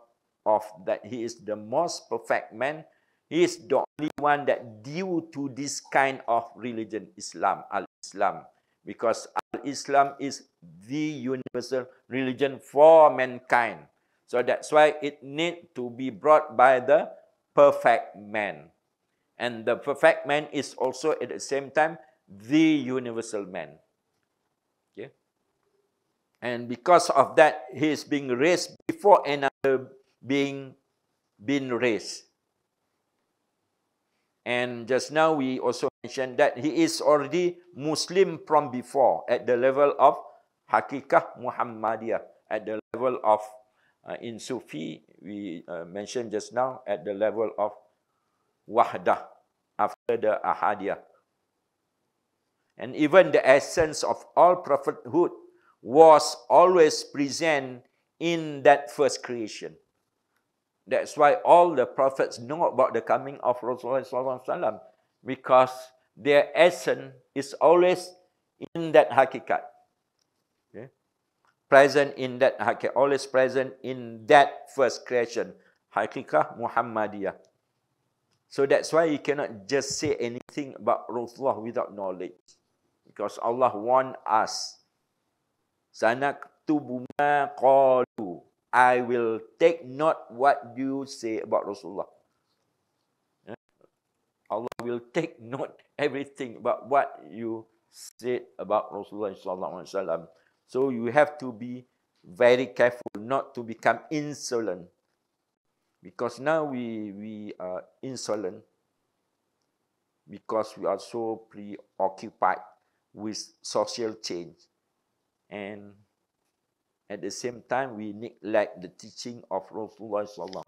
Speaker 2: of that he is the most perfect man, he is the only one that due to this kind of religion, Islam, Al-Islam. Because Al-Islam is the universal religion for mankind. So that's why it need to be brought by the perfect man. And the perfect man is also at the same time the universal man. Okay? And because of that, he is being raised before another being been raised. And just now we also mentioned that he is already Muslim from before at the level of Hakikah Muhammadiyah, at the level of uh, in Sufi, we uh, mentioned just now at the level of Wahdah after the Ahadiyah. And even the essence of all prophethood was always present in that first creation. That's why all the prophets know about the coming of Rasulullah because their essence is always in that hakikat. Present in that hakikat, always present in that first creation, hakikah Muhammadiyah. So that's why you cannot just say anything about Rasulullah without knowledge. Because Allah warned us. Sanaktubu ma qalu. I will take note what you say about Rasulullah. Allah will take note everything about what you said about Rasulullah sallallahu alaihi wasallam. So you have to be very careful not to become insolent. Because now we we are insolent because we are so preoccupied with social change and at the same time we neglect the teaching of Rasulullah.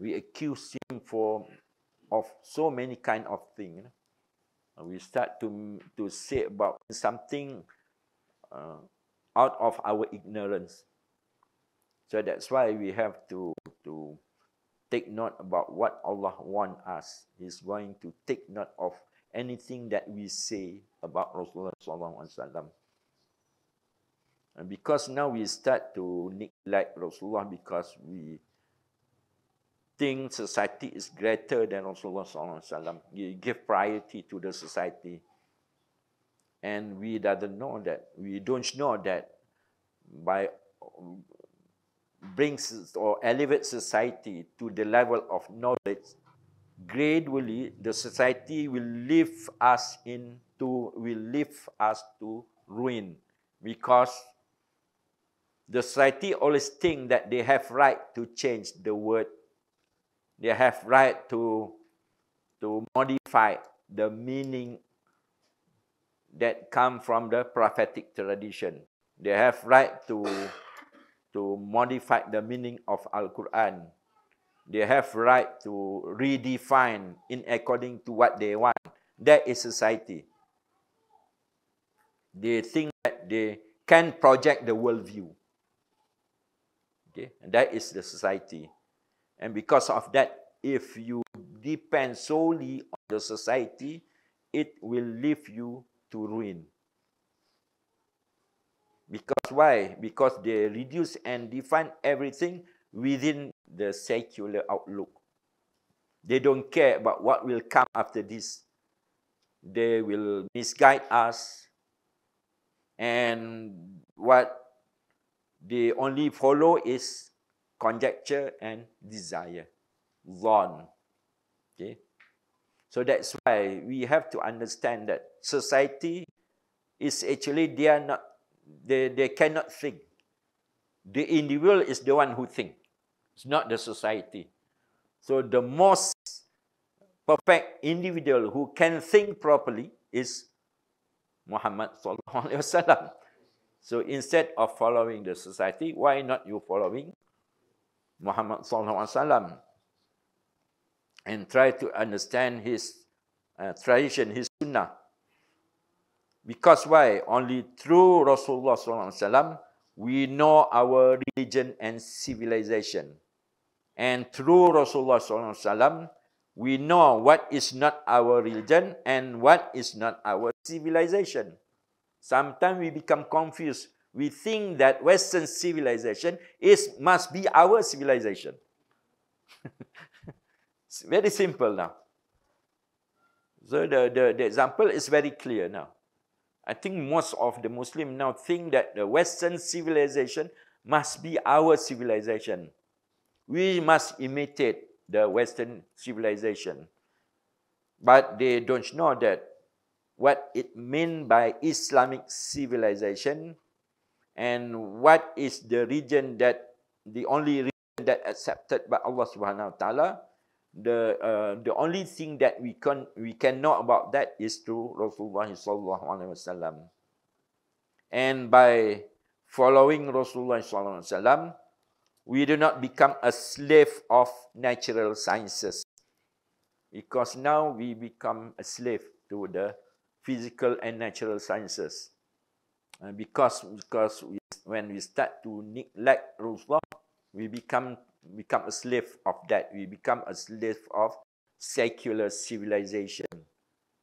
Speaker 2: We accuse him for of so many kind of things. We start to, to say about something uh, out of our ignorance. So that's why we have to, to take note about what Allah want us. He's going to take note of anything that we say about Rasulullah wasallam. And because now we start to neglect Rasulullah because we think society is greater than Rasulullah. We give priority to the society. And we doesn't know that, we don't know that by brings or elevate society to the level of knowledge, gradually the society will leave us into, will leave us to ruin because the society always think that they have right to change the word they have right to, to modify the meaning that come from the prophetic tradition. They have right to, to modify the meaning of Al-Quran. They have right to redefine in according to what they want. That is society. They think that they can project the worldview. Okay, and that is the society. And because of that, if you depend solely on the society, it will leave you to ruin. Because why? Because they reduce and define everything within the secular outlook. They don't care about what will come after this. They will misguide us. And what they only follow is conjecture and desire. Zon. Okay. So that's why we have to understand that society is actually they are not they, they cannot think. The individual is the one who think. It's not the society. So the most perfect individual who can think properly is Muhammad sallallahu alaihi wasallam. So instead of following the society, why not you following Muhammad sallallahu alaihi wasallam and try to understand his uh, tradition, his sunnah. Because why? Only through Rasulullah sallallahu alaihi wasallam we know our religion and civilization. And through Rasulullah sallallahu alaihi wasallam we know what is not our religion and what is not our civilization. Sometimes we become confused we think that Western civilization is must be our civilization. it's very simple now. So the, the, the example is very clear now. I think most of the Muslims now think that the Western civilization must be our civilization. We must imitate the Western civilization. But they don't know that what it means by Islamic civilization and what is the region that the only region that accepted by Allah Subhanahu Wa Taala? The uh, the only thing that we can we can know about that is through Rasulullah sallallahu alaihi wasallam. And by following Rasulullah sallallahu alaihi wasallam we do not become a slave of natural sciences. Because now we become a slave to the physical and natural sciences Uh, because because we, when we start to neglect Rasulullah, we become become a slave of that. We become a slave of secular civilization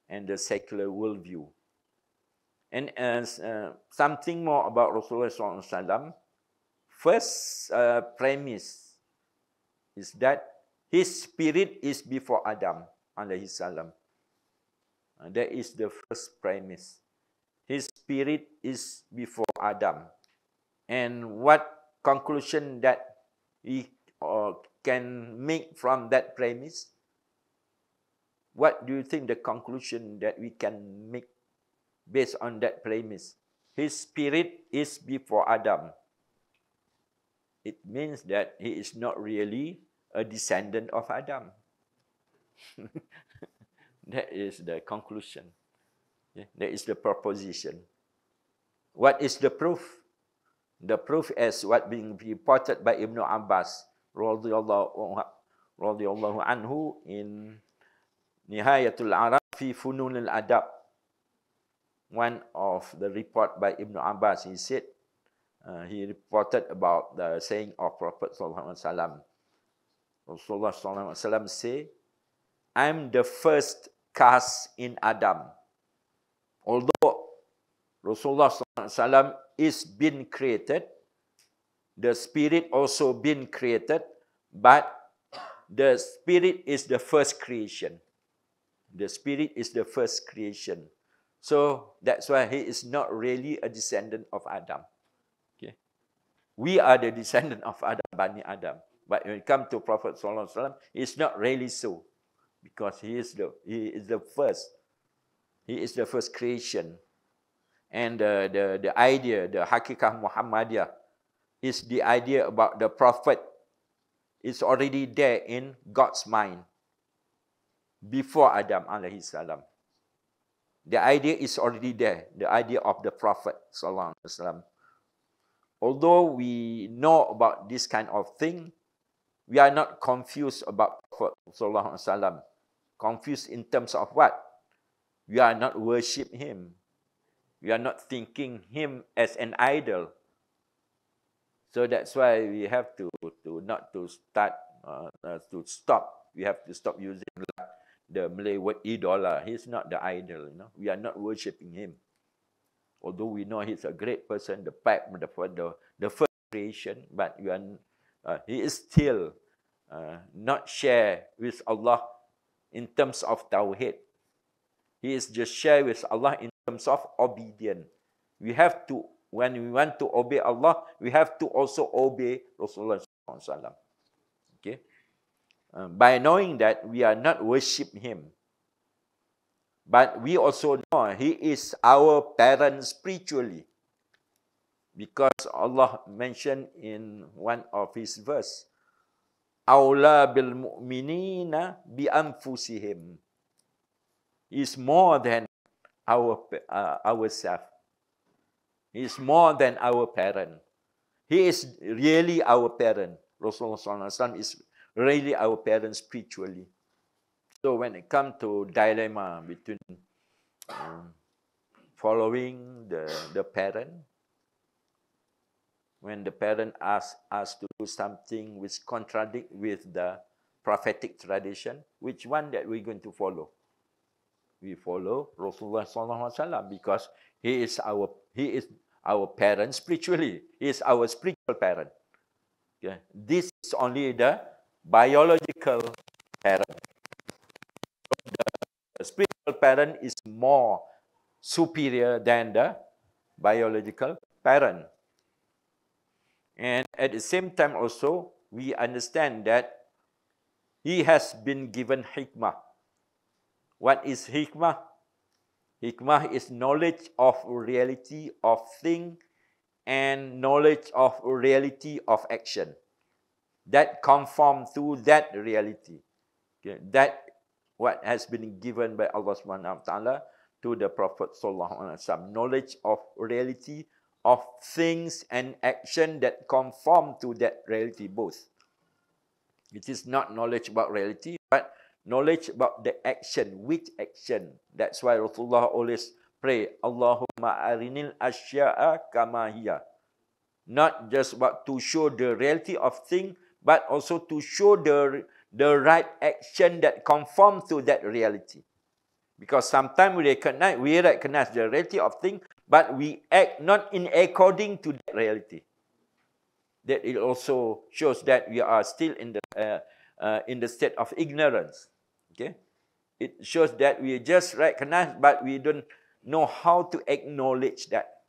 Speaker 2: and the secular worldview. And as uh, something more about Rasulullah first uh, premise is that his spirit is before Adam alaihi salam. Uh, that is the first premise spirit is before Adam. And what conclusion that we uh, can make from that premise? What do you think the conclusion that we can make based on that premise? His spirit is before Adam. It means that he is not really a descendant of Adam. that is the conclusion. Yeah, that is the proposition. What is the proof? The proof is what being reported by Ibn Abbas radhiyallahu anhu in Nihayatul Arab fi Funun al-Adab. One of the report by Ibn Abbas, he said, uh, he reported about the saying of Prophet Sallallahu Alaihi Wasallam. Rasulullah Sallallahu Alaihi Wasallam say, I'm the first cast in Adam. Although Rasulullah Wasallam is been created, the spirit also been created, but the spirit is the first creation. The spirit is the first creation. So that's why he is not really a descendant of Adam. Okay. We are the descendant of Adam, Bani Adam. But when it comes to Prophet Sallallahu Alaihi Wasallam, it's not really so. Because he is the he is the first. He is the first creation. And the, the, the idea, the Hakikah Muhammadiyah, is the idea about the Prophet is already there in God's mind before Adam alaihi salam. The idea is already there, the idea of the Prophet sallallahu alaihi wasallam. Although we know about this kind of thing, we are not confused about Prophet sallallahu alaihi wasallam. Confused in terms of what? We are not worship him. We are not thinking him as an idol. So that's why we have to, to not to start, uh, uh, to stop. We have to stop using the Malay word idola. He's not the idol, you know. We are not worshipping him. Although we know he's a great person, the pipe, the, the, the first creation, but we are, uh, he is still uh, not share with Allah in terms of tawhid. He is just share with Allah in terms of obedience. We have to, when we want to obey Allah, we have to also obey Rasulullah sallallahu Okay. Uh, by knowing that we are not worship him, but we also know he is our parent spiritually. Because Allah mentioned in one of his verse, Aula bil mu'minina bi anfusihim. Is more than our uh, ourself. He is more than our parent. He is really our parent. Rasulullah is really our parent spiritually. So when it comes to dilemma between um, following the, the parent, when the parent asks us to do something which contradict with the prophetic tradition, which one that we're going to follow? We follow Rasulullah sallallahu alaihi wasallam because he is our he is our parent spiritually. He is our spiritual parent. Okay. This is only the biological parent. The spiritual parent is more superior than the biological parent. And at the same time also, we understand that he has been given hikmah. What is hikmah? Hikmah is knowledge of reality of thing and knowledge of reality of action that conform to that reality. Okay, that what has been given by Allah Subhanahu wa Taala to the Prophet Sallallahu Alaihi Wasallam. Knowledge of reality of things and action that conform to that reality both. It is not knowledge about reality, but knowledge about the action, which action. That's why Rasulullah always pray, Allahumma arinil asya'a kama hiya. Not just about to show the reality of thing, but also to show the, the right action that conform to that reality. Because sometimes we recognize, we recognize the reality of things, but we act not in according to that reality. That it also shows that we are still in the, uh, uh, in the state of ignorance. Okay? It shows that we just recognize, but we don't know how to acknowledge that.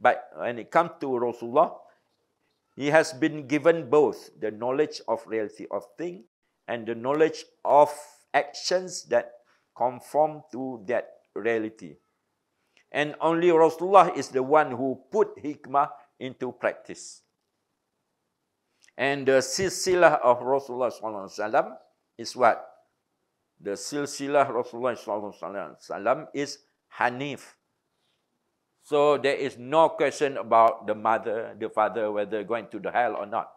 Speaker 2: But when it comes to Rasulullah, he has been given both the knowledge of reality of thing and the knowledge of actions that conform to that reality. And only Rasulullah is the one who put hikmah into practice. And the silsilah of Rasulullah is what? The silsilah Rasulullah is Hanif. So there is no question about the mother, the father, whether going to the hell or not.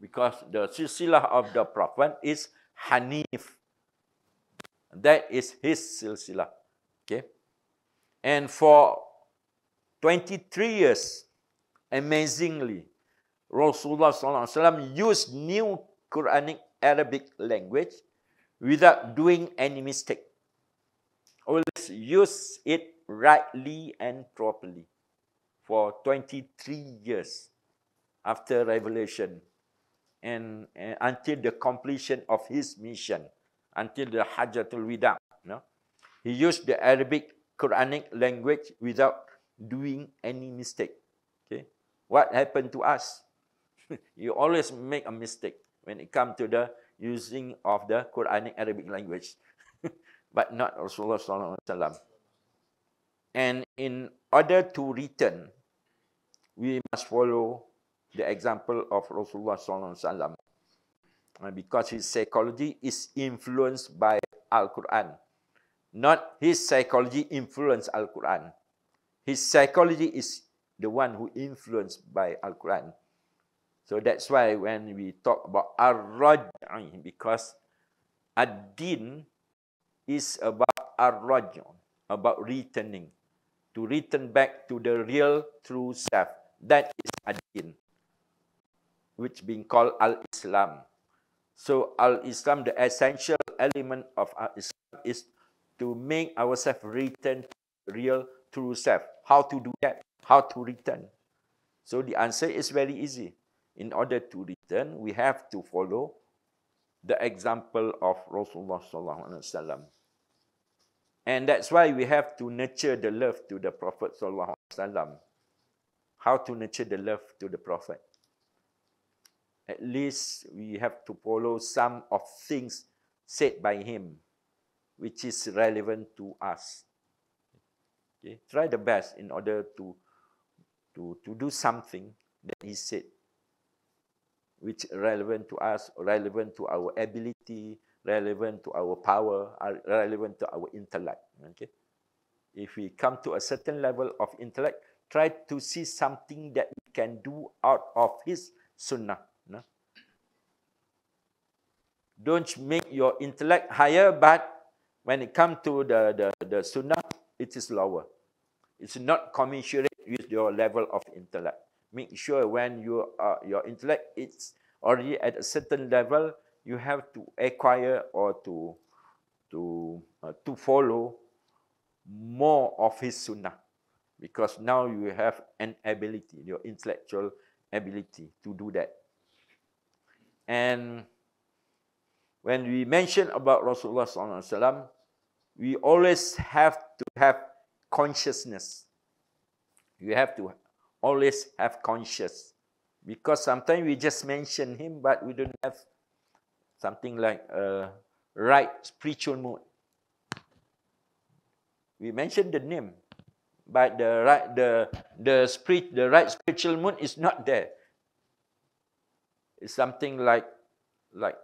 Speaker 2: Because the silsilah of the Prophet is Hanif. That is his silsilah. Okay. And for 23 years, amazingly, Rasulullah used new Quranic Arabic language without doing any mistake. Always use it rightly and properly for 23 years after revelation and, and until the completion of his mission, until the Hajjatul Wida. No? He used the Arabic Quranic language without doing any mistake. Okay, what happened to us? you always make a mistake when it comes to the using of the Quranic Arabic language, but not Rasulullah Sallallahu Alaihi Wasallam. And in order to return, we must follow the example of Rasulullah Sallallahu Alaihi Wasallam, uh, because his psychology is influenced by Al Quran, not his psychology influenced Al Quran. His psychology is the one who influenced by Al Quran. So that's why when we talk about ar-raj'i, because ad-din is about ar-raj', about returning, to return back to the real true self. That is ad-din, which being called al-Islam. So al-Islam, the essential element of al-Islam is to make ourselves return to real true self. How to do that? How to return? So the answer is very easy in order to return, we have to follow the example of Rasulullah sallallahu alaihi wasallam. And that's why we have to nurture the love to the Prophet sallallahu alaihi wasallam. How to nurture the love to the Prophet? At least we have to follow some of things said by him, which is relevant to us. Okay? Try the best in order to, to, to do something that he said which relevant to us, relevant to our ability, relevant to our power, uh, relevant to our intellect. Okay? If we come to a certain level of intellect, try to see something that we can do out of his sunnah. No? Don't make your intellect higher, but when it comes to the, the, the sunnah, it is lower. It's not commensurate with your level of intellect make sure when you uh, your intellect is already at a certain level, you have to acquire or to to uh, to follow more of his sunnah, because now you have an ability, your intellectual ability to do that. And when we mention about Rasulullah we always have to have consciousness. You have to always have conscious. Because sometimes we just mention him, but we don't have something like a right spiritual mood. We mention the name, but the right the the spirit the right spiritual mood is not there. It's something like like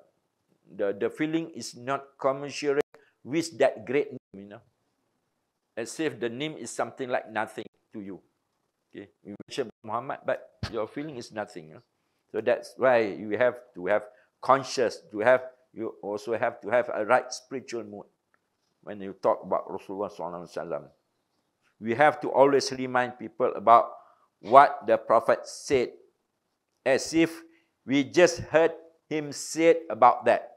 Speaker 2: the the feeling is not commensurate with that great name, you know. As if the name is something like nothing to you. Okay, you mention Muhammad, but your feeling is nothing. You know? So that's why you have to have conscious, to have you also have to have a right spiritual mood when you talk about Rasulullah. We have to always remind people about what the Prophet said, as if we just heard him said about that.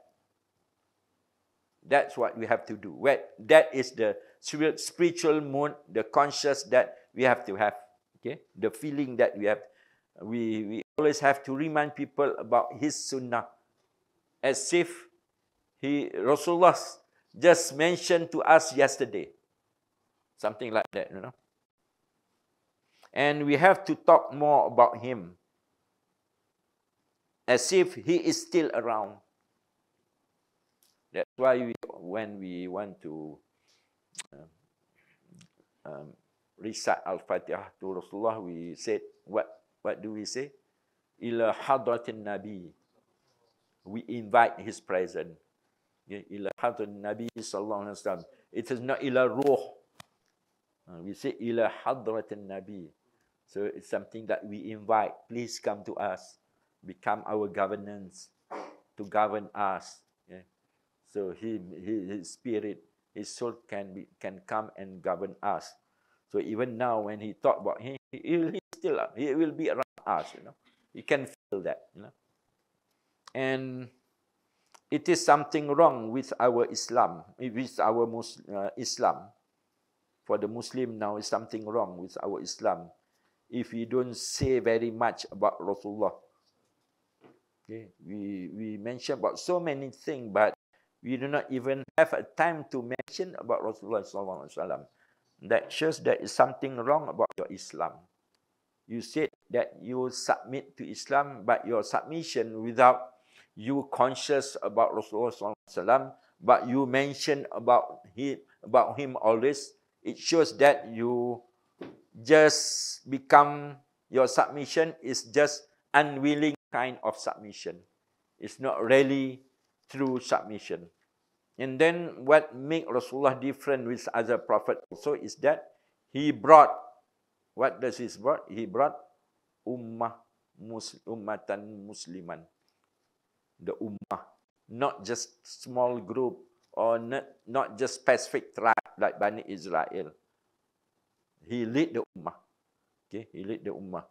Speaker 2: That's what we have to do. That is the spiritual mood, the conscious that we have to have. Okay, the feeling that we have, we, we always have to remind people about his sunnah, as if he Rasulullah just mentioned to us yesterday, something like that, you know. And we have to talk more about him, as if he is still around. That's why we, when we want to uh, um, recite Al-Fatihah to Rasulullah, we said, what, what do we say? Ila hadratin Nabi. We invite his presence. Ila hadratin Nabi sallallahu alaihi wasallam. It is not ila ruh. Uh, we say ila hadratin Nabi. So it's something that we invite. Please come to us. Become our governance to govern us. Yeah. So he, his spirit, his soul can be can come and govern us. So even now, when he talk about him, he, still he will be around us. You know, you can feel that. You know, and it is something wrong with our Islam, with our Muslim, uh, Islam. For the Muslim now, is something wrong with our Islam if we don't say very much about Rasulullah. Okay, we we mention about so many things, but we do not even have a time to mention about Rasulullah Sallallahu Alaihi Wasallam. That shows there is something wrong about your Islam. You said that you submit to Islam, but your submission without you conscious about Rasulullah Wasallam, but you mention about him about him always. It shows that you just become your submission is just unwilling kind of submission. It's not really true submission. And then what make Rasulullah different with other prophet also is that he brought, what does he brought? He brought ummah, ummatan musliman. The ummah, not just small group or not, not just specific tribe like Bani Israel. He lead the ummah. Okay, he lead the ummah.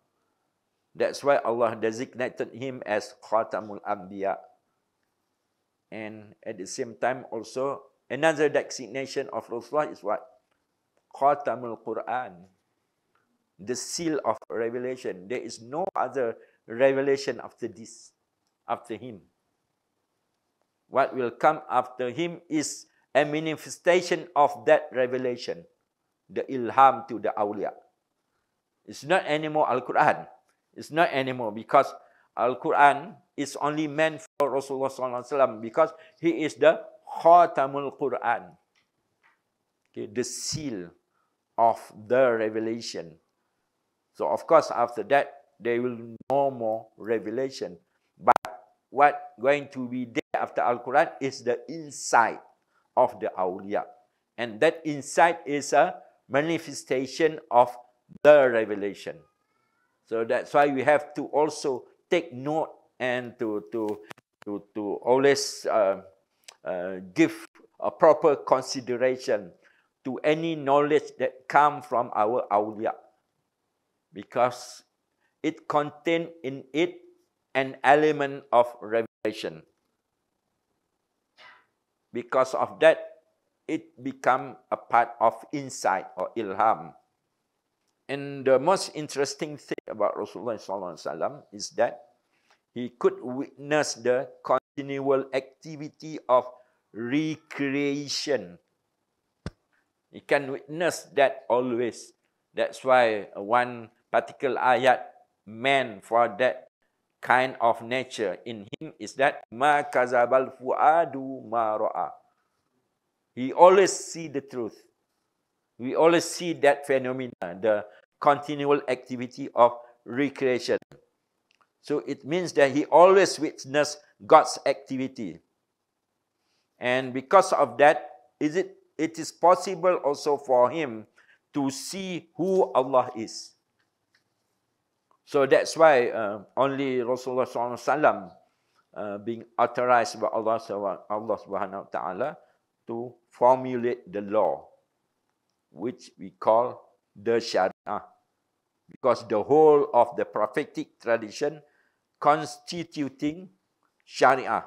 Speaker 2: That's why Allah designated him as Khatamul Anbiya. And at the same time also, another designation of Rasulullah is what? Khatamul Quran. The seal of revelation. There is no other revelation after this, after him. What will come after him is a manifestation of that revelation. The ilham to the awliya. It's not anymore Al-Quran. It's not anymore because Al-Quran is only meant Rasulullah SAW because he is the Khatamul Quran. Okay, the seal of the revelation. So of course after that there will no more revelation. But what going to be there after Al-Quran is the insight of the awliya. And that insight is a manifestation of the revelation. So that's why we have to also take note and to to to to always uh, uh, give a proper consideration to any knowledge that come from our awliya, because it contain in it an element of revelation. Because of that, it become a part of insight or ilham. And the most interesting thing about Rasulullah is that he could witness the continual activity of recreation. He can witness that always. That's why one particular ayat meant for that kind of nature in him is that ma kazabal fuadu ma. He always see the truth we always see that phenomena, the continual activity of recreation. So it means that he always witnessed God's activity. And because of that, is it, it is possible also for him to see who Allah is. So that's why uh, only Rasulullah uh, being authorized by Allah, Allah Subhanahu wa Taala to formulate the law which we call the Sharia. Because the whole of the prophetic tradition constituting Sharia.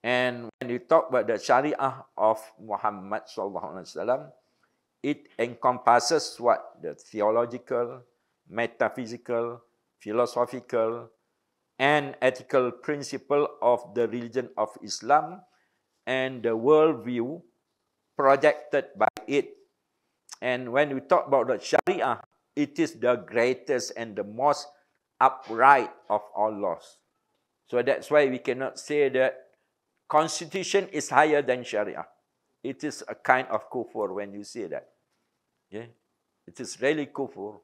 Speaker 2: And when you talk about the Sharia of Muhammad sallallahu alaihi wasallam, it encompasses what the theological, metaphysical, philosophical, and ethical principle of the religion of Islam and the worldview projected by it and when we talk about the Sharia, it is the greatest and the most upright of all laws. So that's why we cannot say that constitution is higher than Sharia. It is a kind of kufur when you say that. Yeah? It is really kufur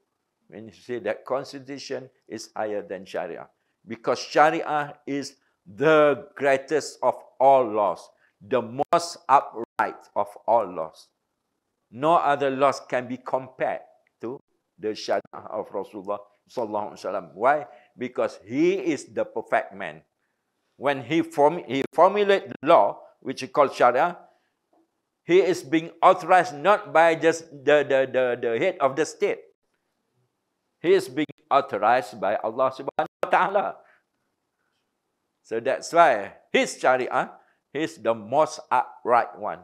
Speaker 2: when you say that constitution is higher than Sharia. Because Sharia is the greatest of all laws, the most upright of all laws. No other laws can be compared to the Sharia of Rasulullah sallallahu alaihi wasallam. Why? Because he is the perfect man. When he form he formulate the law which is called Sharia, he is being authorized not by just the, the, the, the head of the state. He is being authorized by Allah subhanahu wa ta'ala. So that's why his Sharia is the most upright one,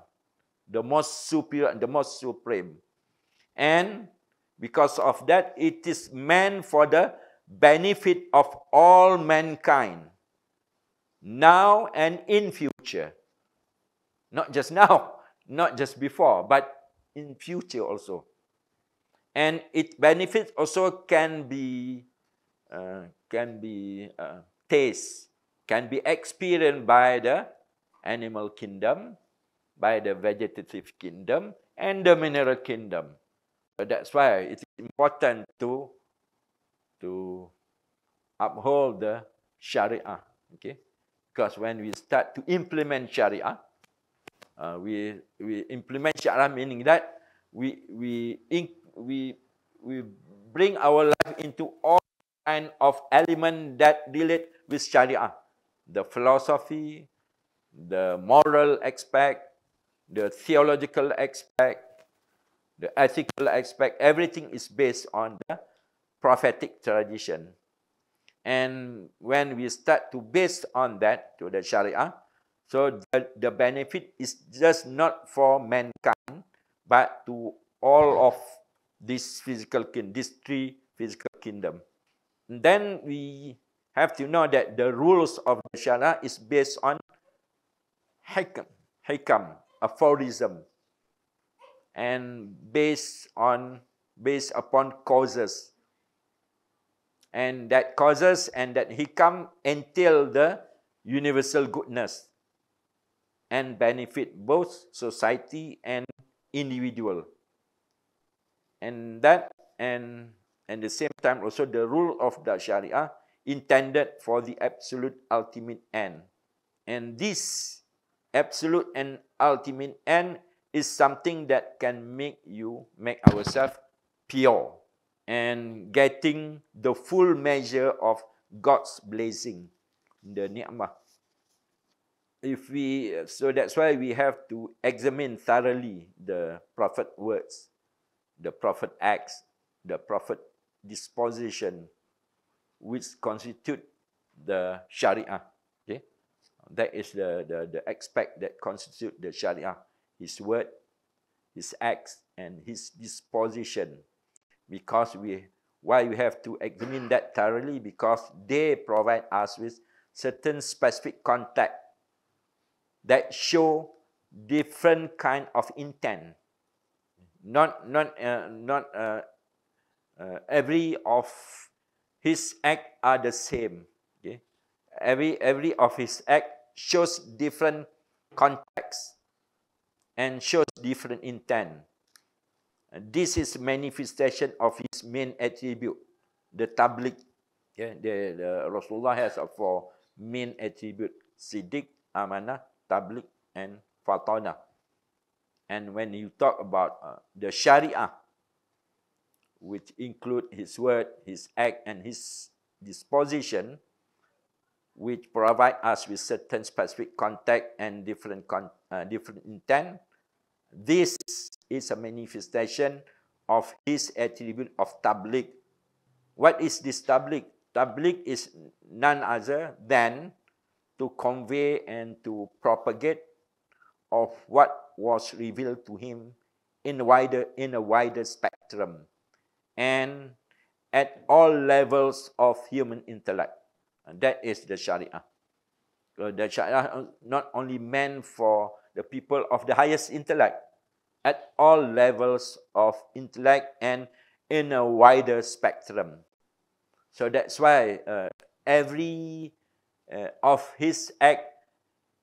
Speaker 2: the most superior, and the most supreme. And because of that, it is meant for the benefit of all mankind, now and in future. Not just now, not just before, but in future also. And its benefits also can be uh, can be uh, taste, can be experienced by the animal kingdom, by the vegetative kingdom, and the mineral kingdom. That's why it's important to to uphold the Sharia. Okay, because when we start to implement Sharia, uh, we we implement Sharia meaning that we we in, we we bring our life into all kind of element that relate with Sharia, the philosophy, the moral aspect, the theological aspect, the ethical aspect. Everything is based on the prophetic tradition. And when we start to base on that to the Sharia, so the, the benefit is just not for mankind, but to all of this physical kingdom, these three physical kingdom. And then we have to know that the rules of the Sharia is based on hikam, hikam, aphorism, and based on based upon causes. And that causes and that hikam entail the universal goodness and benefit both society and individual. And that and at the same time also the rule of the Sharia intended for the absolute ultimate end. And this absolute and ultimate end is something that can make you, make ourselves pure and getting the full measure of God's blessing, in the ni'mah. If we, so that's why we have to examine thoroughly the prophet words, the prophet acts, the prophet disposition which constitute the Sharia. Okay, that is the the the aspect that constitute the Sharia. His word, his acts, and his disposition. Because we why we have to examine that thoroughly because they provide us with certain specific contact that show different kind of intent. Not not uh, not uh, uh, every of his act are the same. Okay? Every every of his act shows different context and shows different intent. This is manifestation of his main attribute, the tabligh. Okay? The, the Rasulullah has four main attribute: siddiq, amanah, tabligh, and fatana. And when you talk about uh, the Sharia, which include his word, his act, and his disposition, which provide us with certain specific context and different, con uh, different intent. This is a manifestation of his attribute of tabligh. What is this tabligh? Tabligh is none other than to convey and to propagate of what was revealed to him in wider, in a wider spectrum and at all levels of human intellect. And that is the Sharia. The Sharia not only meant for the people of the highest intellect, at all levels of intellect and in a wider spectrum. So that's why uh, every uh, of his act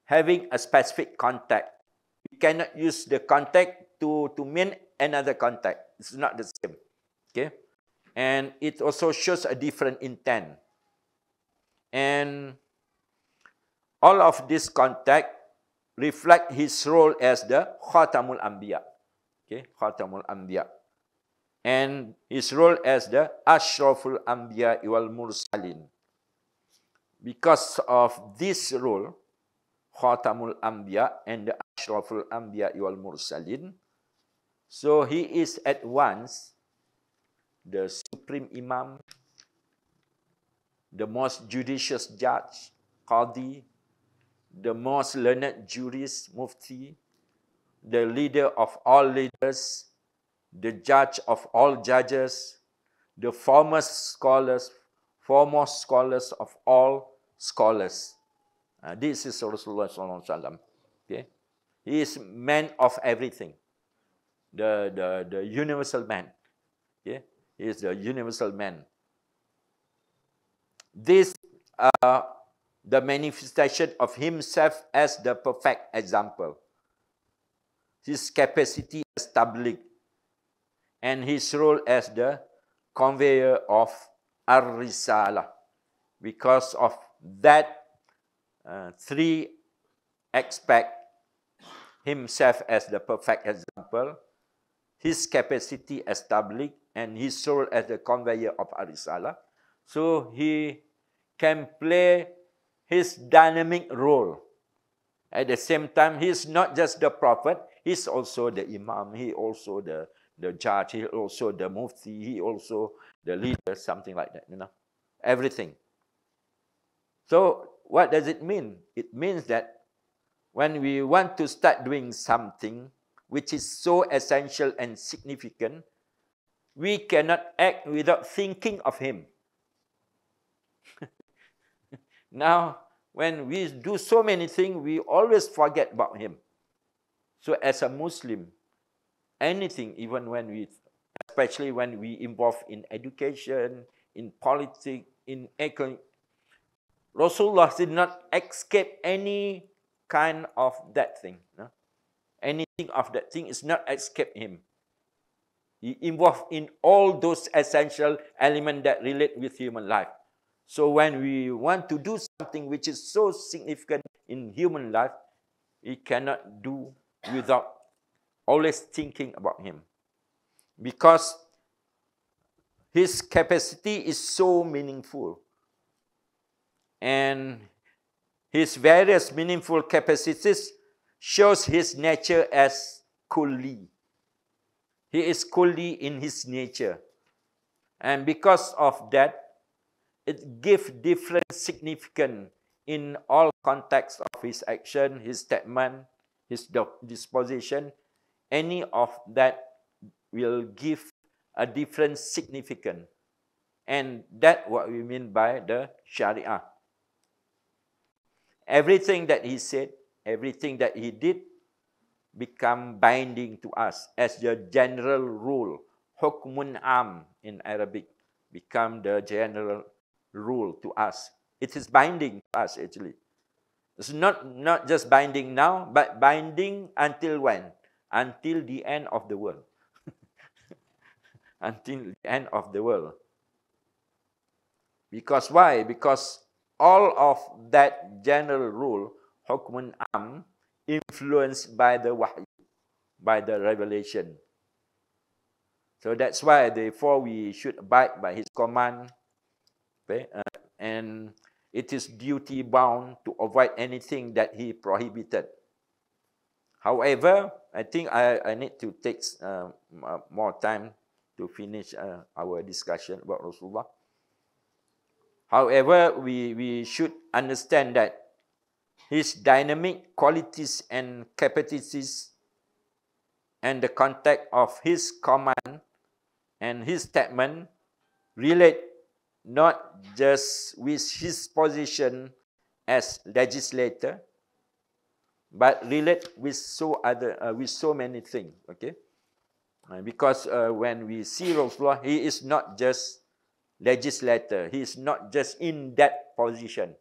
Speaker 2: having a specific context. You cannot use the context to, to mean another context. It's not the same. Okay? And it also shows a different intent. And all of this contact reflect his role as the Khatamul Anbiya. Okay, Khatamul Anbiya. And his role as the Ashraful Anbiya wal Mursalin. Because of this role, Khatamul Anbiya and the Ashraful Anbiya wal Mursalin. So he is at once the supreme imam, the most judicious judge, qadi, the most learned jurist, mufti, the leader of all leaders, the judge of all judges, the foremost scholars, foremost scholars of all scholars. Uh, this is Rasulullah sallallahu. Okay, he is man of everything, the the the universal man. Okay, he is the universal man. This uh, the manifestation of himself as the perfect example. His capacity as tabligh and his role as the conveyor of ar-risala. Because of that uh, three aspect, himself as the perfect example, his capacity as tabligh, and his role as the conveyor of ar-risala. So he can play his dynamic role. At the same time, he's not just the prophet, he's also the imam, he also the, the judge, he also the mufti, he also the leader, something like that, you know. Everything. So what does it mean? It means that when we want to start doing something which is so essential and significant, we cannot act without thinking of him. Now, when we do so many things, we always forget about Him. So, as a Muslim, anything, even when we, especially when we involve in education, in politics, in economy, Rasulullah did not escape any kind of that thing. No? Anything of that thing is not escape him. He involved in all those essential elements that relate with human life. So when we want to do something which is so significant in human life, we cannot do without always thinking about him. Because his capacity is so meaningful. And his various meaningful capacities shows his nature as kulli. He is kulli in his nature. And because of that, it gives different significance in all contexts of his action, his statement, his disposition. Any of that will give a different significance. And that's what we mean by the Sharia. Everything that he said, everything that he did, become binding to us as the general rule. Hukmun am in Arabic become the general rule to us. It is binding to us actually. It's not, not just binding now, but binding until when? Until the end of the world. until the end of the world. Because why? Because all of that general rule, hukmun am, influenced by the wahy, by the revelation. So that's why therefore we should abide by his command, Okay? Uh, and it is duty bound to avoid anything that he prohibited. However, I think I, I need to take uh, more time to finish uh, our discussion about Rasulullah. However, we, we should understand that his dynamic qualities and capacities and the context of his command and his statement relate not just with his position as legislator, but relate with so other uh, with so many things. Okay, uh, because uh, when we see Rasulullah, he is not just legislator. He is not just in that position,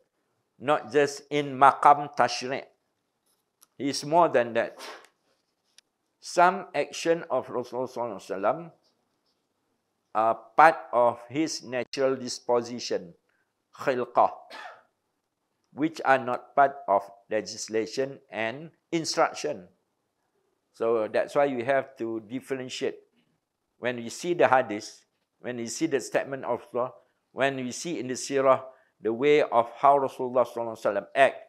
Speaker 2: not just in makam tashri'. He is more than that. Some action of Rasulullah are part of his natural disposition, khilqah, which are not part of legislation and instruction. So that's why you have to differentiate. When you see the hadith, when you see the statement of Allah, when we see in the seerah the way of how Rasulullah act,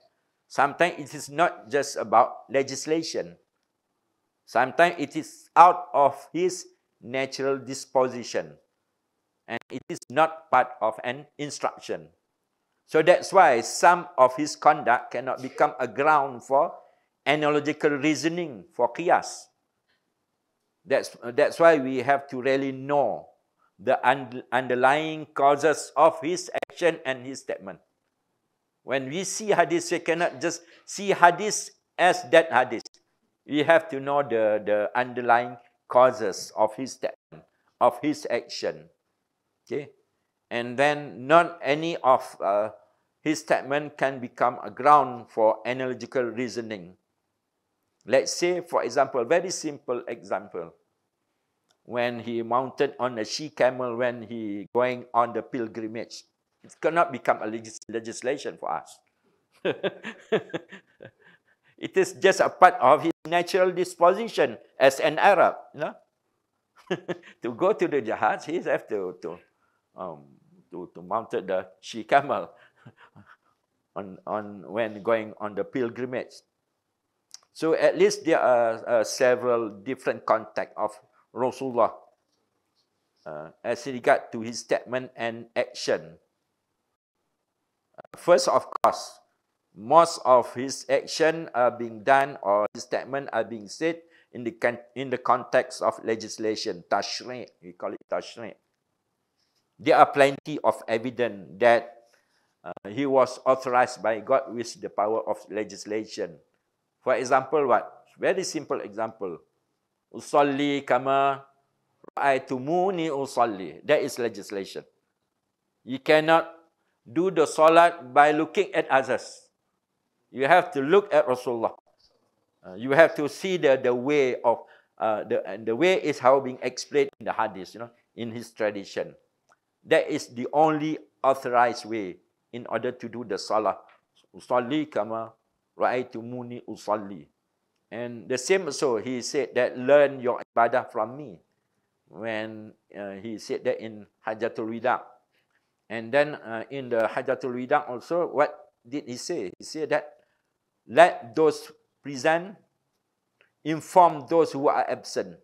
Speaker 2: Sometimes it is not just about legislation. Sometimes it is out of his natural disposition. And it is not part of an instruction. So that's why some of his conduct cannot become a ground for analogical reasoning for qiyas. That's, that's why we have to really know the un underlying causes of his action and his statement. When we see hadith, we cannot just see hadith as that hadith. We have to know the, the underlying causes of his statement, of his action. Okay? And then not any of uh, his statement can become a ground for analogical reasoning. Let's say, for example, very simple example. When he mounted on a she camel when he going on the pilgrimage. It cannot become a legis legislation for us. it is just a part of his natural disposition as an Arab. You know? to go to the jihad, he has to, to, um, to, to mount the she camel on, on when going on the pilgrimage. So at least there are uh, several different contexts of Rasulullah uh, as regard to his statement and action. First, of course, most of his action are being done or his statement are being said in the, in the context of legislation, tashri', we call it tashri'. There are plenty of evidence that uh, he was authorized by God with the power of legislation. For example, what? Very simple example. Usalli kama ra'aitumuni usalli. That is legislation. You cannot do the salat by looking at others. You have to look at Rasulullah. Uh, you have to see the, the way of, uh, the, and the way is how being explained in the hadith, you know, in his tradition. That is the only authorized way in order to do the salah. Usalli kama ra'aitumuni usalli. And the same so he said that learn your ibadah from me. When uh, he said that in Hajjatul Wida. And then uh, in the Hajjatul Wida also, what did he say? He said that let those present inform those who are absent.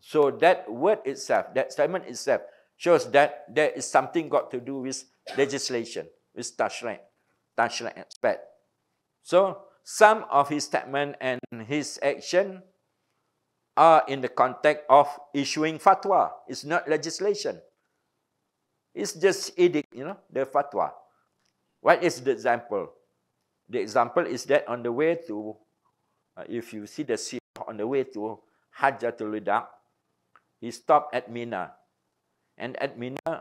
Speaker 2: So that word itself, that statement itself, shows that there is something got to do with legislation, with tashri', tashri' aspect. So some of his statement and his action are in the context of issuing fatwa. It's not legislation. It's just edict, you know, the fatwa. What is the example? The example is that on the way to, uh, if you see the scene on the way to Hajjatul Wida, he stopped at Mina. And at Mina, uh,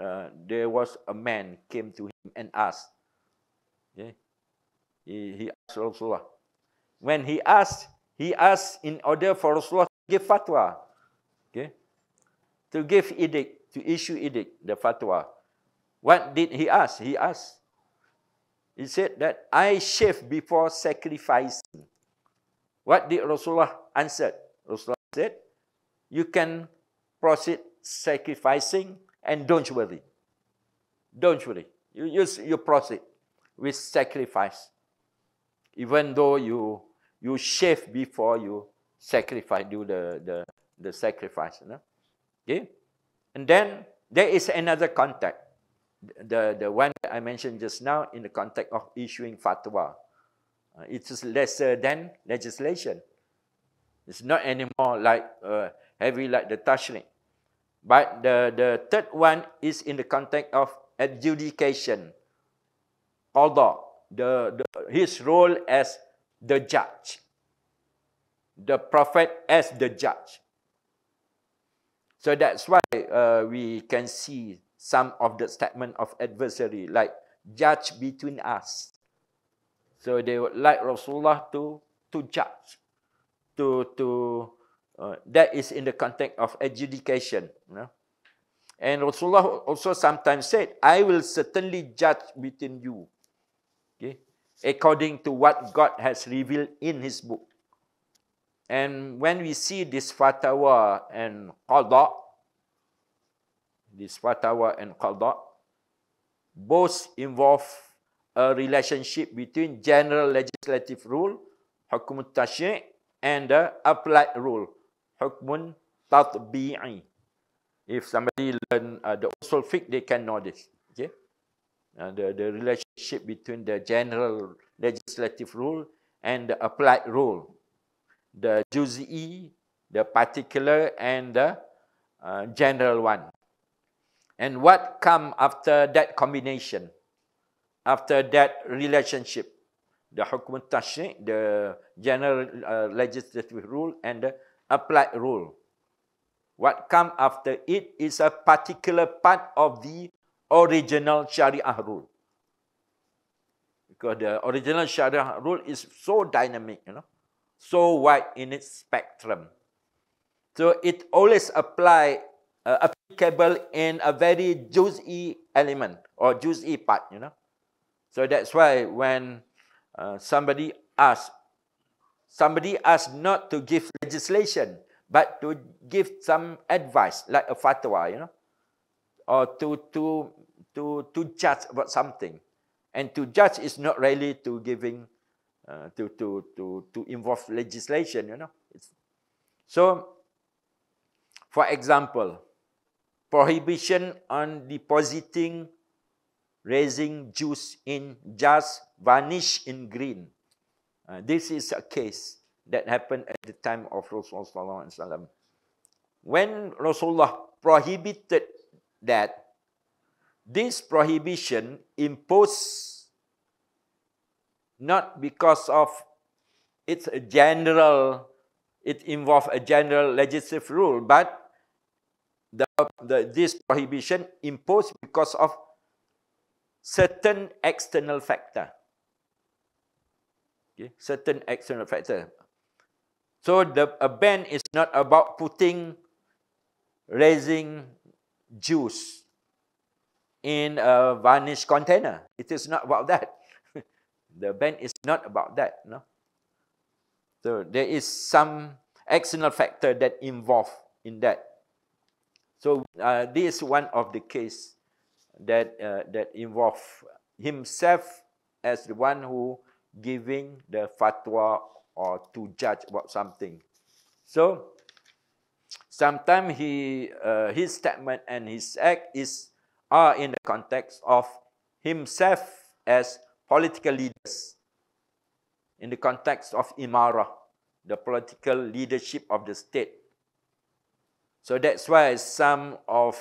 Speaker 2: uh, there was a man came to him and asked. Okay? He, he asked Rasulullah. When he asked, he asked in order for Rasulullah to give fatwa. Okay? To give edict to issue edict, the fatwa. What did he ask? He asked, he said that I shave before sacrificing. What did Rasulullah answer? Rasulullah said, you can proceed sacrificing and don't worry. Don't worry. You, you, you proceed with sacrifice. Even though you, you shave before you sacrifice, do the, the, the sacrifice. Okay? And then there is another context, the, the one I mentioned just now in the context of issuing fatwa. Uh, it is lesser than legislation. It's not anymore like uh, heavy like the tashri'. But the, the third one is in the context of adjudication. Although the, the, his role as the judge, the prophet as the judge. So that's why uh, we can see some of the statement of adversary like judge between us. So they would like Rasulullah to, to judge, to, to uh, that is in the context of adjudication. You know? And Rasulullah also sometimes said, I will certainly judge between you. Okay? According to what God has revealed in his book. And when we see this fatwa and qada, this fatwa and qada, both involve a relationship between general legislative rule, hukum tashri' and the applied rule, hukum tatbi'i. If somebody learn uh, the usul fiqh, they can know this. Okay, uh, the the relationship between the general legislative rule and the applied rule, the juz'i, the particular, and the uh, general one. And what come after that combination? After that relationship, the hukum tashri', the general uh, legislative rule and the applied rule. What come after it is a particular part of the original Sharia rule. Because the original Sharia rule is so dynamic, you know, so wide in its spectrum. So it always apply uh, applicable in a very juicy element or juicy part, you know. So that's why when uh, somebody asks, somebody asks not to give legislation, but to give some advice, like a fatwa, you know, or to to to to judge about something, and to judge is not really to giving, uh, to to to to involve legislation, you know. It's, so, for example, prohibition on depositing raising juice in jars varnished in green. Uh, this is a case that happened at the time of Rasulullah. When Rasulullah prohibited that, this prohibition imposed not because of it's a general, it involved a general legislative rule, but the, the, this prohibition imposed because of certain external factor. Okay, certain external factor. So the a ban is not about putting, raising juice in a varnish container. It is not about that. the ban is not about that. No. So there is some external factor that involved in that. So uh, this is one of the case that uh, that involve himself as the one who giving the fatwa or to judge about something. So sometimes he uh, his statement and his act is are in the context of himself as political leaders in the context of imara the political leadership of the state so that's why some of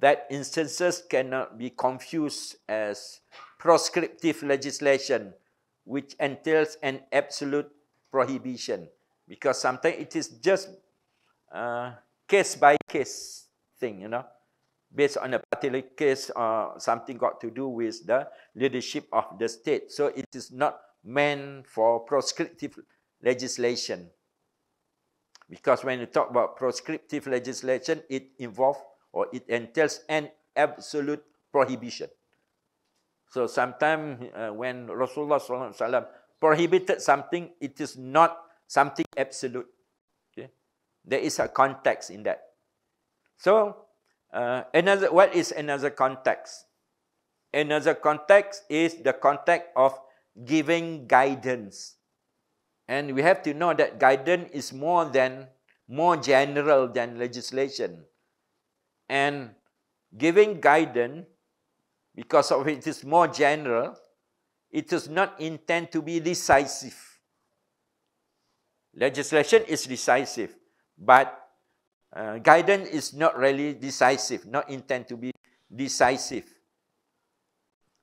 Speaker 2: that instances cannot be confused as proscriptive legislation, which entails an absolute prohibition. Because sometimes it is just uh, case by case thing, you know, based on a particular case or uh, something got to do with the leadership of the state. So it is not meant for proscriptive legislation. Because when you talk about prescriptive legislation, it involves or it entails an absolute prohibition. So sometimes uh, when Rasulullah prohibited something, it is not something absolute. Okay? There is a context in that. So uh, another, what is another context? Another context is the context of giving guidance. And we have to know that guidance is more than more general than legislation and giving guidance, because of it is more general, it is not intended to be decisive. Legislation is decisive, but uh, guidance is not really decisive, not intended to be decisive.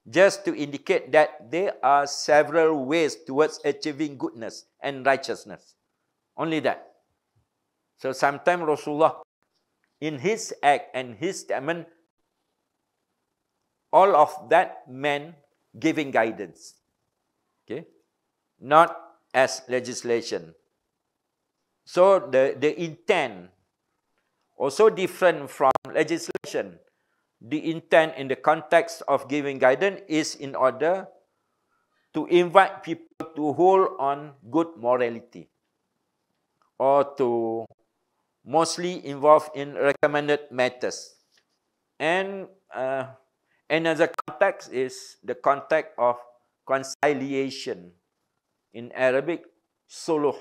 Speaker 2: Just to indicate that there are several ways towards achieving goodness and righteousness. Only that. So sometimes Rasulullah in his act and his statement, all of that meant giving guidance. Okay? Not as legislation. So the, the intent also different from legislation. The intent in the context of giving guidance is in order to invite people to hold on good morality or to mostly involved in recommended matters. And uh, Another context is the context of conciliation. In Arabic, suluh,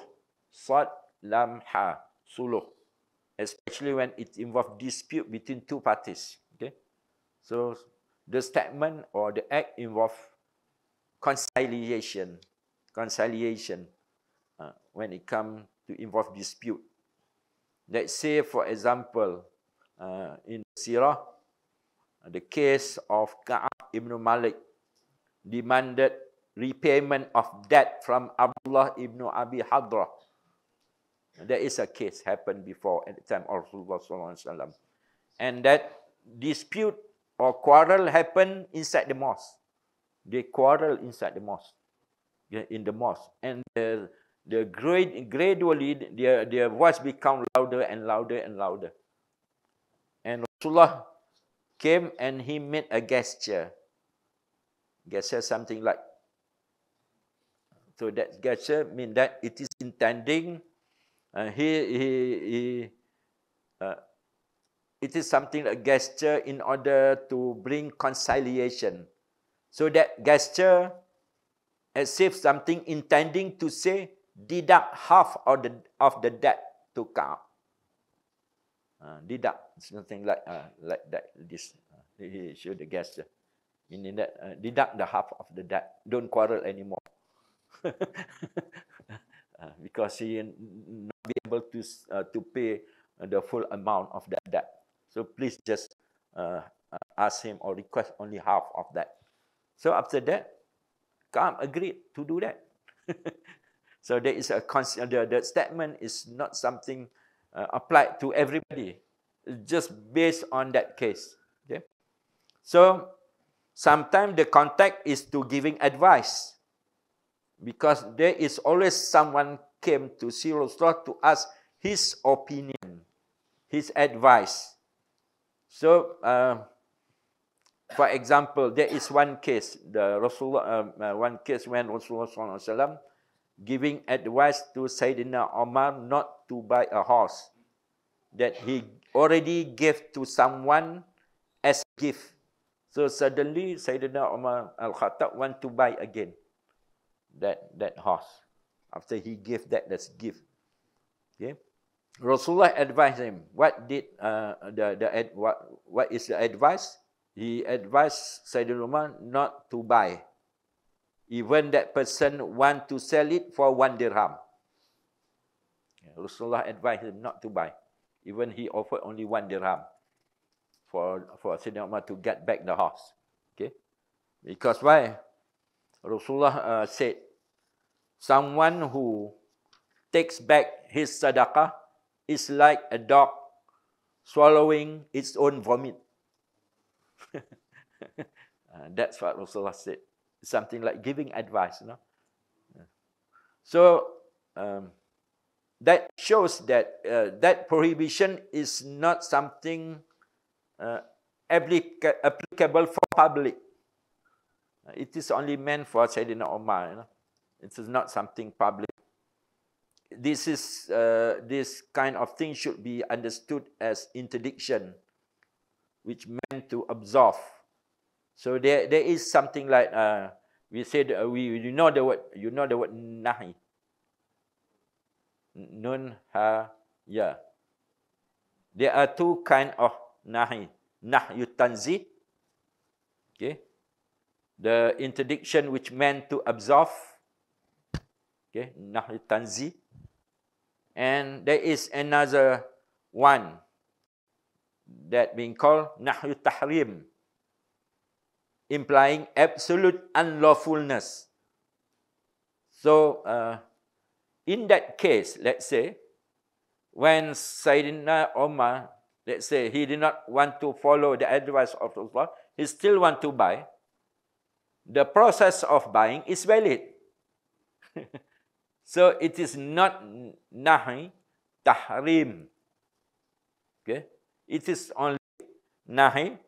Speaker 2: sad, lam, suluh. Especially when it involves dispute between two parties. So the statement or the act involves conciliation, conciliation uh, when it comes to involve dispute. Let's say, for example, uh, in Sirah, the case of Ka'ab ibn Malik demanded repayment of debt from Abdullah ibn Abi Hadrah. There is a case happened before at the time of Rasulullah And that dispute or quarrel happened inside the mosque. They quarrel inside the mosque, in the mosque. And the, the grade, gradually, their, their voice become louder and louder and louder. And Rasulullah came and he made a gesture. Gesture something like. So that gesture mean that it is intending. Uh, he he he. It is something a gesture in order to bring conciliation. So that gesture, as if something intending to say, deduct half of the of the debt to count. Uh, deduct something like uh, like that. This uh, he show the gesture, meaning that uh, deduct the half of the debt. Don't quarrel anymore, uh, because he not be able to uh, to pay the full amount of that debt. So please just uh, ask him or request only half of that. So after that, Ka'ab agreed to do that. so there is a the, the statement is not something uh, applied to everybody, just based on that case. Okay? So sometimes the contact is to giving advice because there is always someone came to see Rasulullah to ask his opinion, his advice. So, uh, for example, there is one case, the Rasulullah, uh, uh, one case when Rasulullah giving advice to Sayyidina Omar not to buy a horse that he already gave to someone as gift. So suddenly Sayyidina Umar Al-Khattab want to buy again that, that horse after he gave that as gift. Okay. Rasulullah advised him. What did uh, the the what what is the advice? He advised Sayyidina Umar not to buy even that person want to sell it for one dirham. Rasulullah advised him not to buy. Even he offered only one dirham for, for Sayyidina Umar to get back the horse. Okay? Because why? Rasulullah uh, said, someone who takes back his sadaqah is like a dog swallowing its own vomit. uh, that's what Rasulullah said something like giving advice. You know? So um, that shows that uh, that prohibition is not something uh, applica applicable for public. It is only meant for Sayyidina Omar. You know? It is not something public. This is uh, this kind of thing should be understood as interdiction, which meant to absolve so there, there is something like uh, we said uh, we you know the word you know the word nahi. Nun ha ya. There are two kind of nahi. Nahyu tanzi. Okay. The interdiction which meant to absolve. Okay. Nahyu tanzi. And there is another one that being called nahyu tahrim implying absolute unlawfulness. So, uh, in that case, let's say, when Sayyidina Omar, let's say, he did not want to follow the advice of Allah, he still want to buy, the process of buying is valid. so, it is not nahi tahrim. Okay? It is only nahi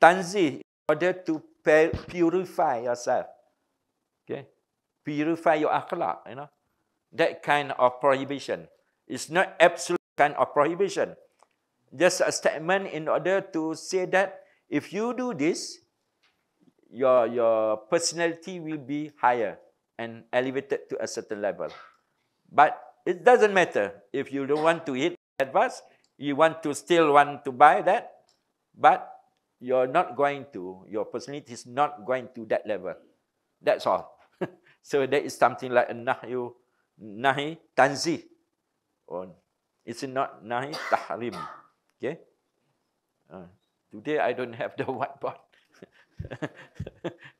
Speaker 2: tanzih in order to purify yourself. Okay? Purify your akhlaq, you know. That kind of prohibition. It's not absolute kind of prohibition. Just a statement in order to say that if you do this, your, your personality will be higher and elevated to a certain level. But it doesn't matter if you don't want to eat advice, you want to still want to buy that, but you're not going to, your personality is not going to that level. That's all. so that is something like a nahyu, nahi tanzi. Or it's not nahi tahrim. Okay? Uh, today I don't have the whiteboard.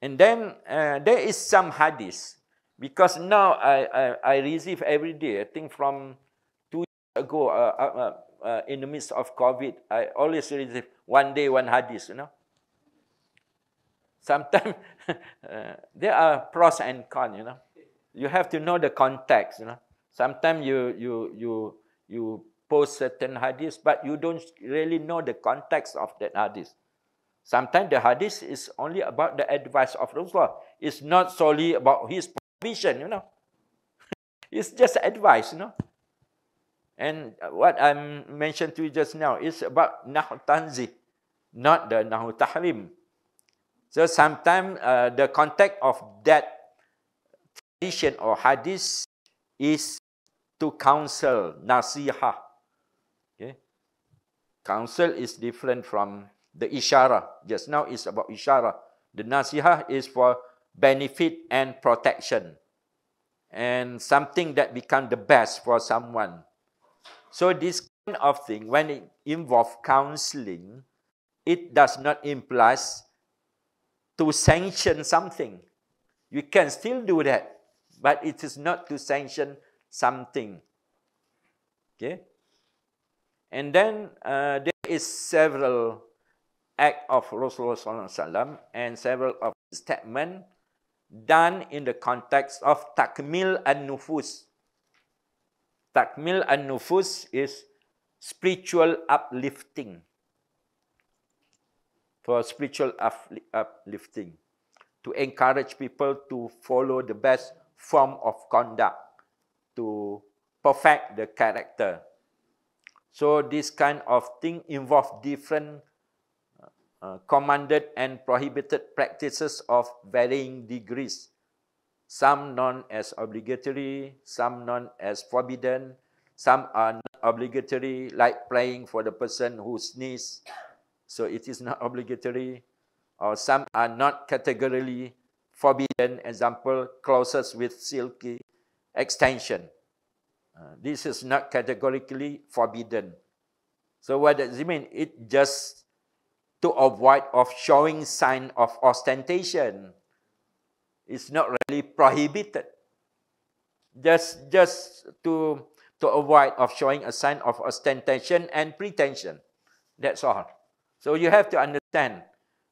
Speaker 2: and then uh, there is some hadith. Because now I, I, I receive every day, I think from two years ago, uh, uh, uh, uh in the midst of COVID, I always receive one day, one hadith, you know. Sometimes uh, there are pros and cons, you know. You have to know the context, you know. Sometimes you, you, you, you post certain hadiths, but you don't really know the context of that hadith. Sometimes the hadith is only about the advice of Rasulullah. It's not solely about his vision, you know. it's just advice, you know. And what I mentioned to you just now is about Nahu Tanzi, not the Nahu Tahrim. So sometimes uh, the context of that tradition or hadith is to counsel, nasiha. Okay? Counsel is different from the ishara. Just now is about ishara. The nasiha is for benefit and protection and something that become the best for someone. So this kind of thing, when it involves counseling, it does not imply to sanction something. You can still do that, but it is not to sanction something. Okay? And then uh, there is several act of Rasulullah and several of statements done in the context of takmil an-nufus. Takmil an-nufus is spiritual uplifting. For spiritual uplifting. To encourage people to follow the best form of conduct. To perfect the character. So this kind of thing involves different uh, commanded and prohibited practices of varying degrees, some known as obligatory, some known as forbidden, some are not obligatory, like praying for the person who sneezes, so it is not obligatory, or some are not categorically forbidden, example, clothes with silky extension. Uh, this is not categorically forbidden. So what does it mean? It just to avoid of showing sign of ostentation. It's not really prohibited. Just, just to, to avoid of showing a sign of ostentation and pretension. That's all. So you have to understand.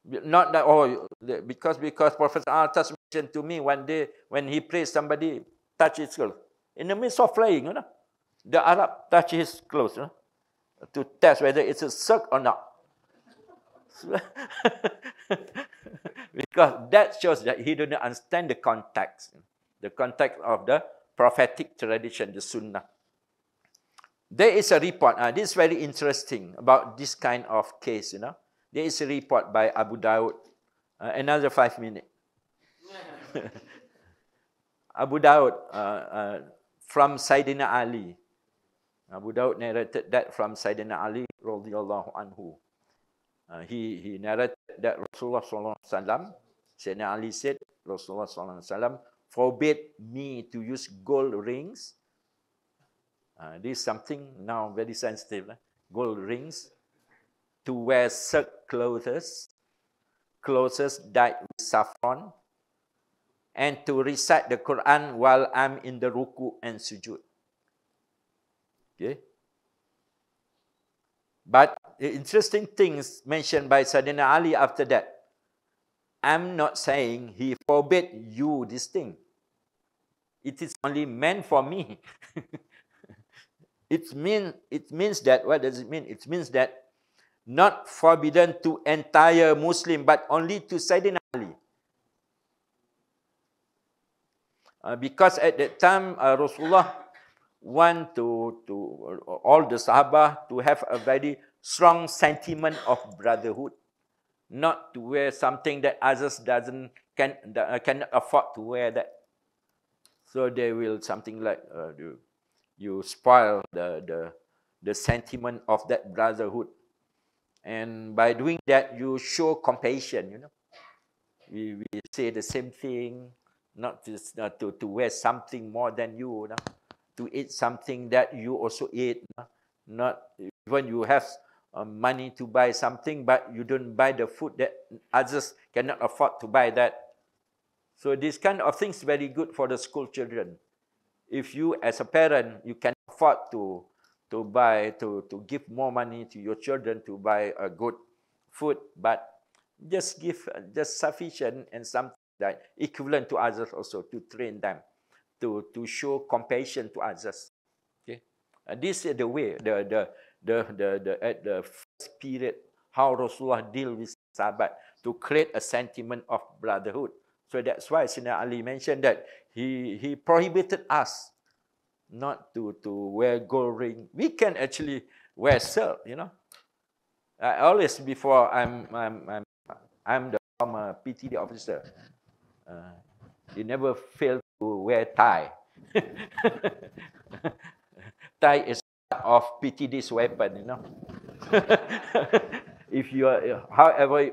Speaker 2: Not that, oh, because, because Professor Attas mentioned to me one day when he prays somebody touch his clothes. In the midst of praying, you know, the Arab touch his clothes you know, to test whether it's a silk or not. because that shows that he didn't understand the context, the context of the prophetic tradition, the Sunnah. There is a report, uh, this is very interesting about this kind of case, you know. There is a report by Abu Dawud, uh, another five minutes. Abu Dawud uh, uh, from Sayyidina Ali. Abu Dawud narrated that from Sayyidina Ali radhiyallahu anhu. Uh, he, he narrated that Rasulullah sallallahu alaihi wasallam, Sayyidina Ali said, Rasulullah sallallahu alaihi wasallam forbade me to use gold rings. Uh, this is something now very sensitive. Eh? Gold rings. To wear silk clothes, clothes dyed with saffron, and to recite the Quran while I'm in the ruku and sujud. Okay. But interesting things mentioned by Sayyidina Ali after that. I'm not saying he forbade you this thing. It is only meant for me. it, mean, it means that, what does it mean? It means that not forbidden to entire Muslim, but only to Sayyidina Ali. Uh, because at that time, uh, Rasulullah want to, to all the Sahaba to have a very strong sentiment of brotherhood. not to wear something that others doesn't can uh, cannot afford to wear that. So they will something like uh, you, you spoil the, the the sentiment of that brotherhood, and by doing that you show compassion. You know, we, we say the same thing, not to, not to to wear something more than you, you know? to eat something that you also eat. You know? Not when you have uh, money to buy something, but you don't buy the food that others cannot afford to buy that. So this kind of things very good for the school children. If you as a parent, you can afford to, to buy, to, to give more money to your children to buy a good food, but just give just sufficient and something that equivalent to others also to train them, to, to show compassion to others. Okay, uh, this is the way, the, the, the, the, the, at the first period, how Rasulullah deal with sahabat to create a sentiment of brotherhood. So that's why Sina Ali mentioned that he, he prohibited us not to, to wear gold ring. We can actually wear silk, you know. I always, before I'm, I'm, I'm, I'm the former PTD officer, uh, you never fail to wear tie. tie is of PTD's weapon, you know. if you are, however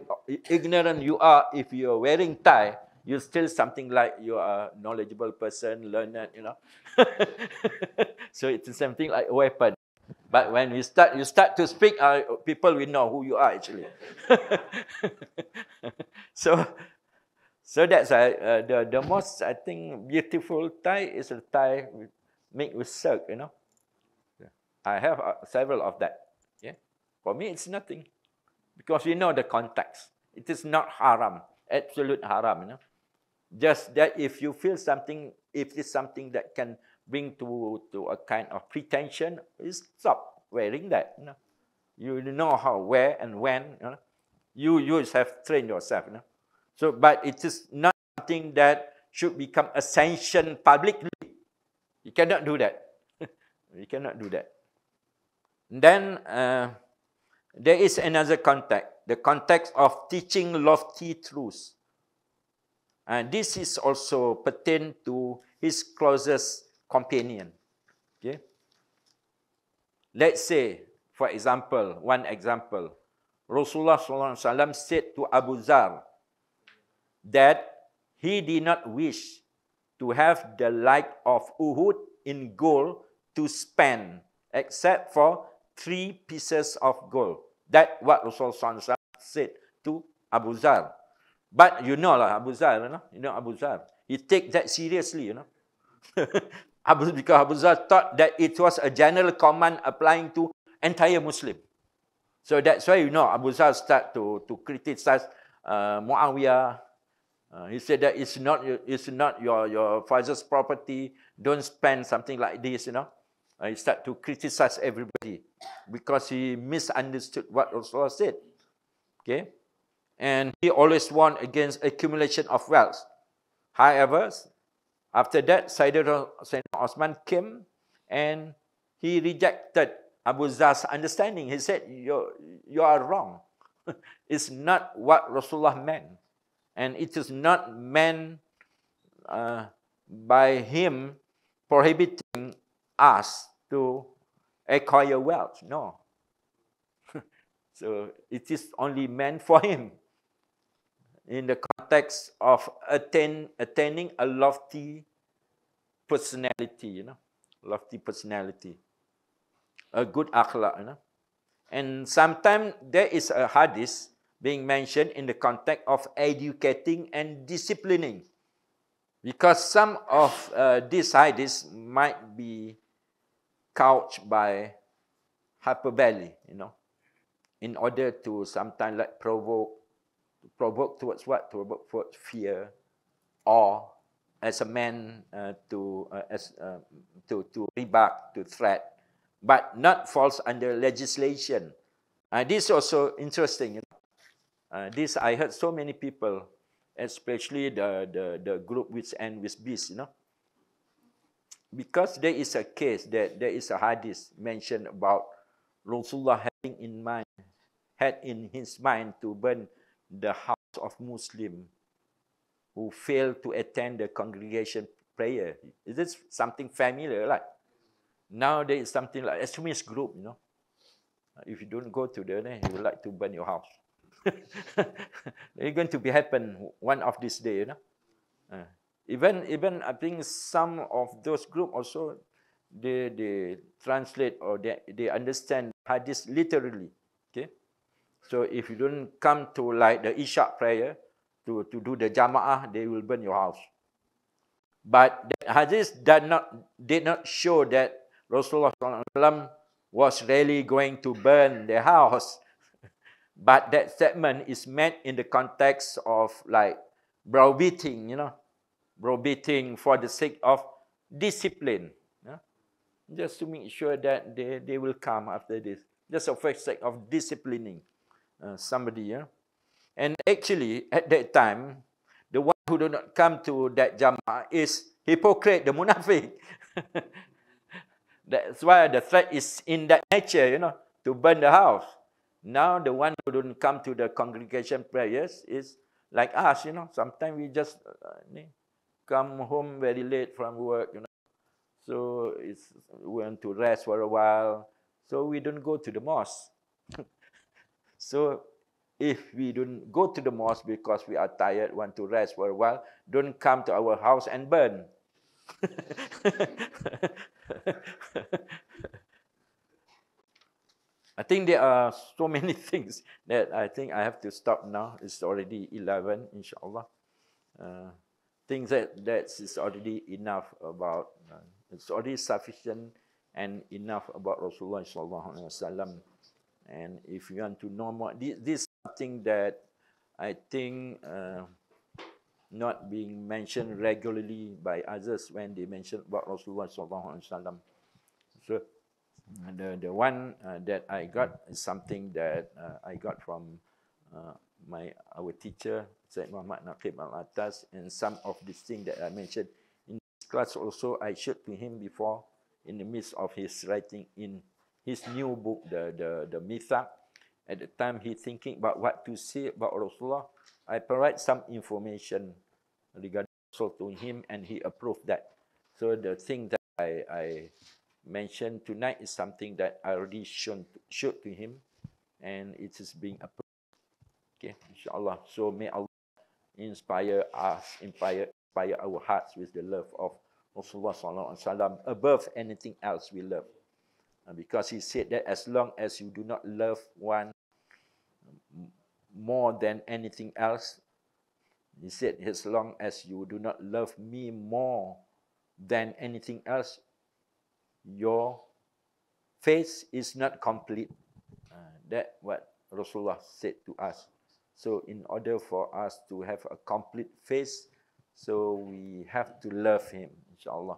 Speaker 2: ignorant you are, if you are wearing tie, you're still something like you are a knowledgeable person, learned, you know. so it's something like a weapon. But when you start, you start to speak, uh, people will know who you are actually. so, so that's uh, uh, the the most I think beautiful tie is a tie made with silk, you know. I have uh, several of that. Yeah, for me it's nothing, because we know the context. It is not haram, absolute haram. You know, just that if you feel something, if it's something that can bring to to a kind of pretension, you stop wearing that. You know, you know how where and when. You know, you you have trained yourself. You know, so but it is not something that should become a sanction publicly. You cannot do that. you cannot do that. Then uh, there is another context, the context of teaching lofty truths. And this is also pertain to his closest companion. Okay? Let's say, for example, one example, Rasulullah SAW said to Abu Zar that he did not wish to have the like of Uhud in gold to spend, except for three pieces of gold. That what Rasulullah said to Abu Zar. But you know lah Abu Zar, you know, you know Abu Zar. He take that seriously, you know. Abu, because Abu Zar thought that it was a general command applying to entire Muslim. So that's why you know Abu Zar start to to criticize uh, Muawiyah. Uh, he said that it's not it's not your your father's property. Don't spend something like this, you know. Uh, he start to criticize everybody because he misunderstood what Rasulullah said. Okay? And he always warned against accumulation of wealth. However, after that, Sayyidina Osman came and he rejected Abu Zar's understanding. He said, you, you are wrong. it's not what Rasulullah meant. And it is not meant uh, by him prohibiting us to acquire wealth. No. so it is only meant for him in the context of attain, attaining a lofty personality, you know, lofty personality, a good akhlaq, you know. And sometimes there is a hadith being mentioned in the context of educating and disciplining. Because some of uh, these hadiths might be couched by hyperbole, you know, in order to sometimes like provoke, provoke towards what? Provoke towards fear, or as a man uh, to uh, as uh, to to rebuke, to threat, but not falls under legislation. Uh, this is also interesting. You know? uh, this I heard so many people, especially the the the group which end with beast, you know because there is a case that there is a hadith mentioned about Rasulullah having in mind, had in his mind to burn the house of Muslim who failed to attend the congregation prayer. Is this something familiar? Like now there is something like extremist group, you know. If you don't go to there, you would like to burn your house. it's going to be happen one of this day, you know. Uh, even even I think some of those group also they they translate or they, they understand hadith literally. Okay. So if you don't come to like the Isha prayer to, to do the Jama'ah, they will burn your house. But the hadith did not, did not show that Rasulullah was really going to burn the house. but that statement is meant in the context of like browbeating, you know, browbeating for the sake of discipline. Know? Just to make sure that they, they will come after this. Just for the sake of disciplining uh, somebody. Yeah? And actually, at that time, the one who do not come to that jama'ah is hypocrite, the munafiq. That's why the threat is in that nature, you know, to burn the house. Now the one who don't come to the congregation prayers is like us, you know. Sometimes we just uh, come home very late from work, you know. So it's we want to rest for a while. So we don't go to the mosque. so if we don't go to the mosque because we are tired, want to rest for a while, don't come to our house and burn. I think there are so many things that I think I have to stop now. It's already 11, inshallah. Uh, things that that is already enough about, uh, it's already sufficient and enough about Rasulullah sallallahu alaihi wasallam. And if you want to know more, this, this something that I think uh, not being mentioned regularly by others when they mention about Rasulullah sallallahu alaihi wasallam. So the the one uh, that I got is something that uh, I got from uh, my our teacher Syed Muhammad Naquib Al-Attas and some of these things that I mentioned in this class also I showed to him before in the midst of his writing in his new book the the the Mithaq at the time he thinking about what to say about Rasulullah, I provide some information regarding Rasul to him and he approved that. So the thing that I, I mentioned tonight is something that I already shown showed to him and it is being approved. Okay, inshallah. So may Allah inspire us, inspire, inspire our hearts with the love of Rasulullah sallallahu alaihi wasallam above anything else we love. And because he said that as long as you do not love one more than anything else, he said, as long as you do not love me more than anything else, your faith is not complete. Uh, that what Rasulullah said to us. So in order for us to have a complete face, so we have to love him, insyaAllah.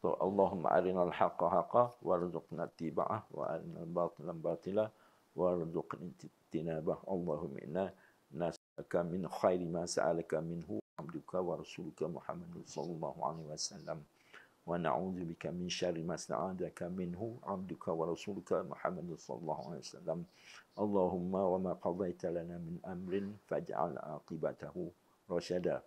Speaker 2: So Allahumma arina al-haqqa haqqa wa rizuqna tiba'ah wa arina al-batila al-batila wa rizuqna tinabah. Allahumma inna nas'aka min khairi ma sa'alaka minhu abduka wa rasuluka Muhammadun sallallahu alaihi wasallam ونعوذ بك من شر ما استعاذك منه عبدك ورسولك محمد صلى الله عليه وسلم اللهم وما قضيت لنا من أمر فاجعل عاقبته رشدا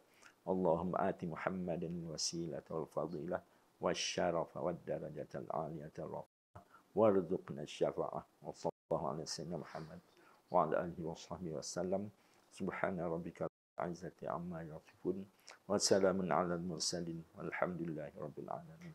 Speaker 2: اللهم آت محمدا الوسيلة والفضيلة والشرف والدرجة العالية الرفيعة وارزقنا الشفاعة وصلى الله على سيدنا محمد وعلى آله وصحبه وسلم سبحان ربك العزة عما يصفون وسلام على المرسلين والحمد لله رب العالمين.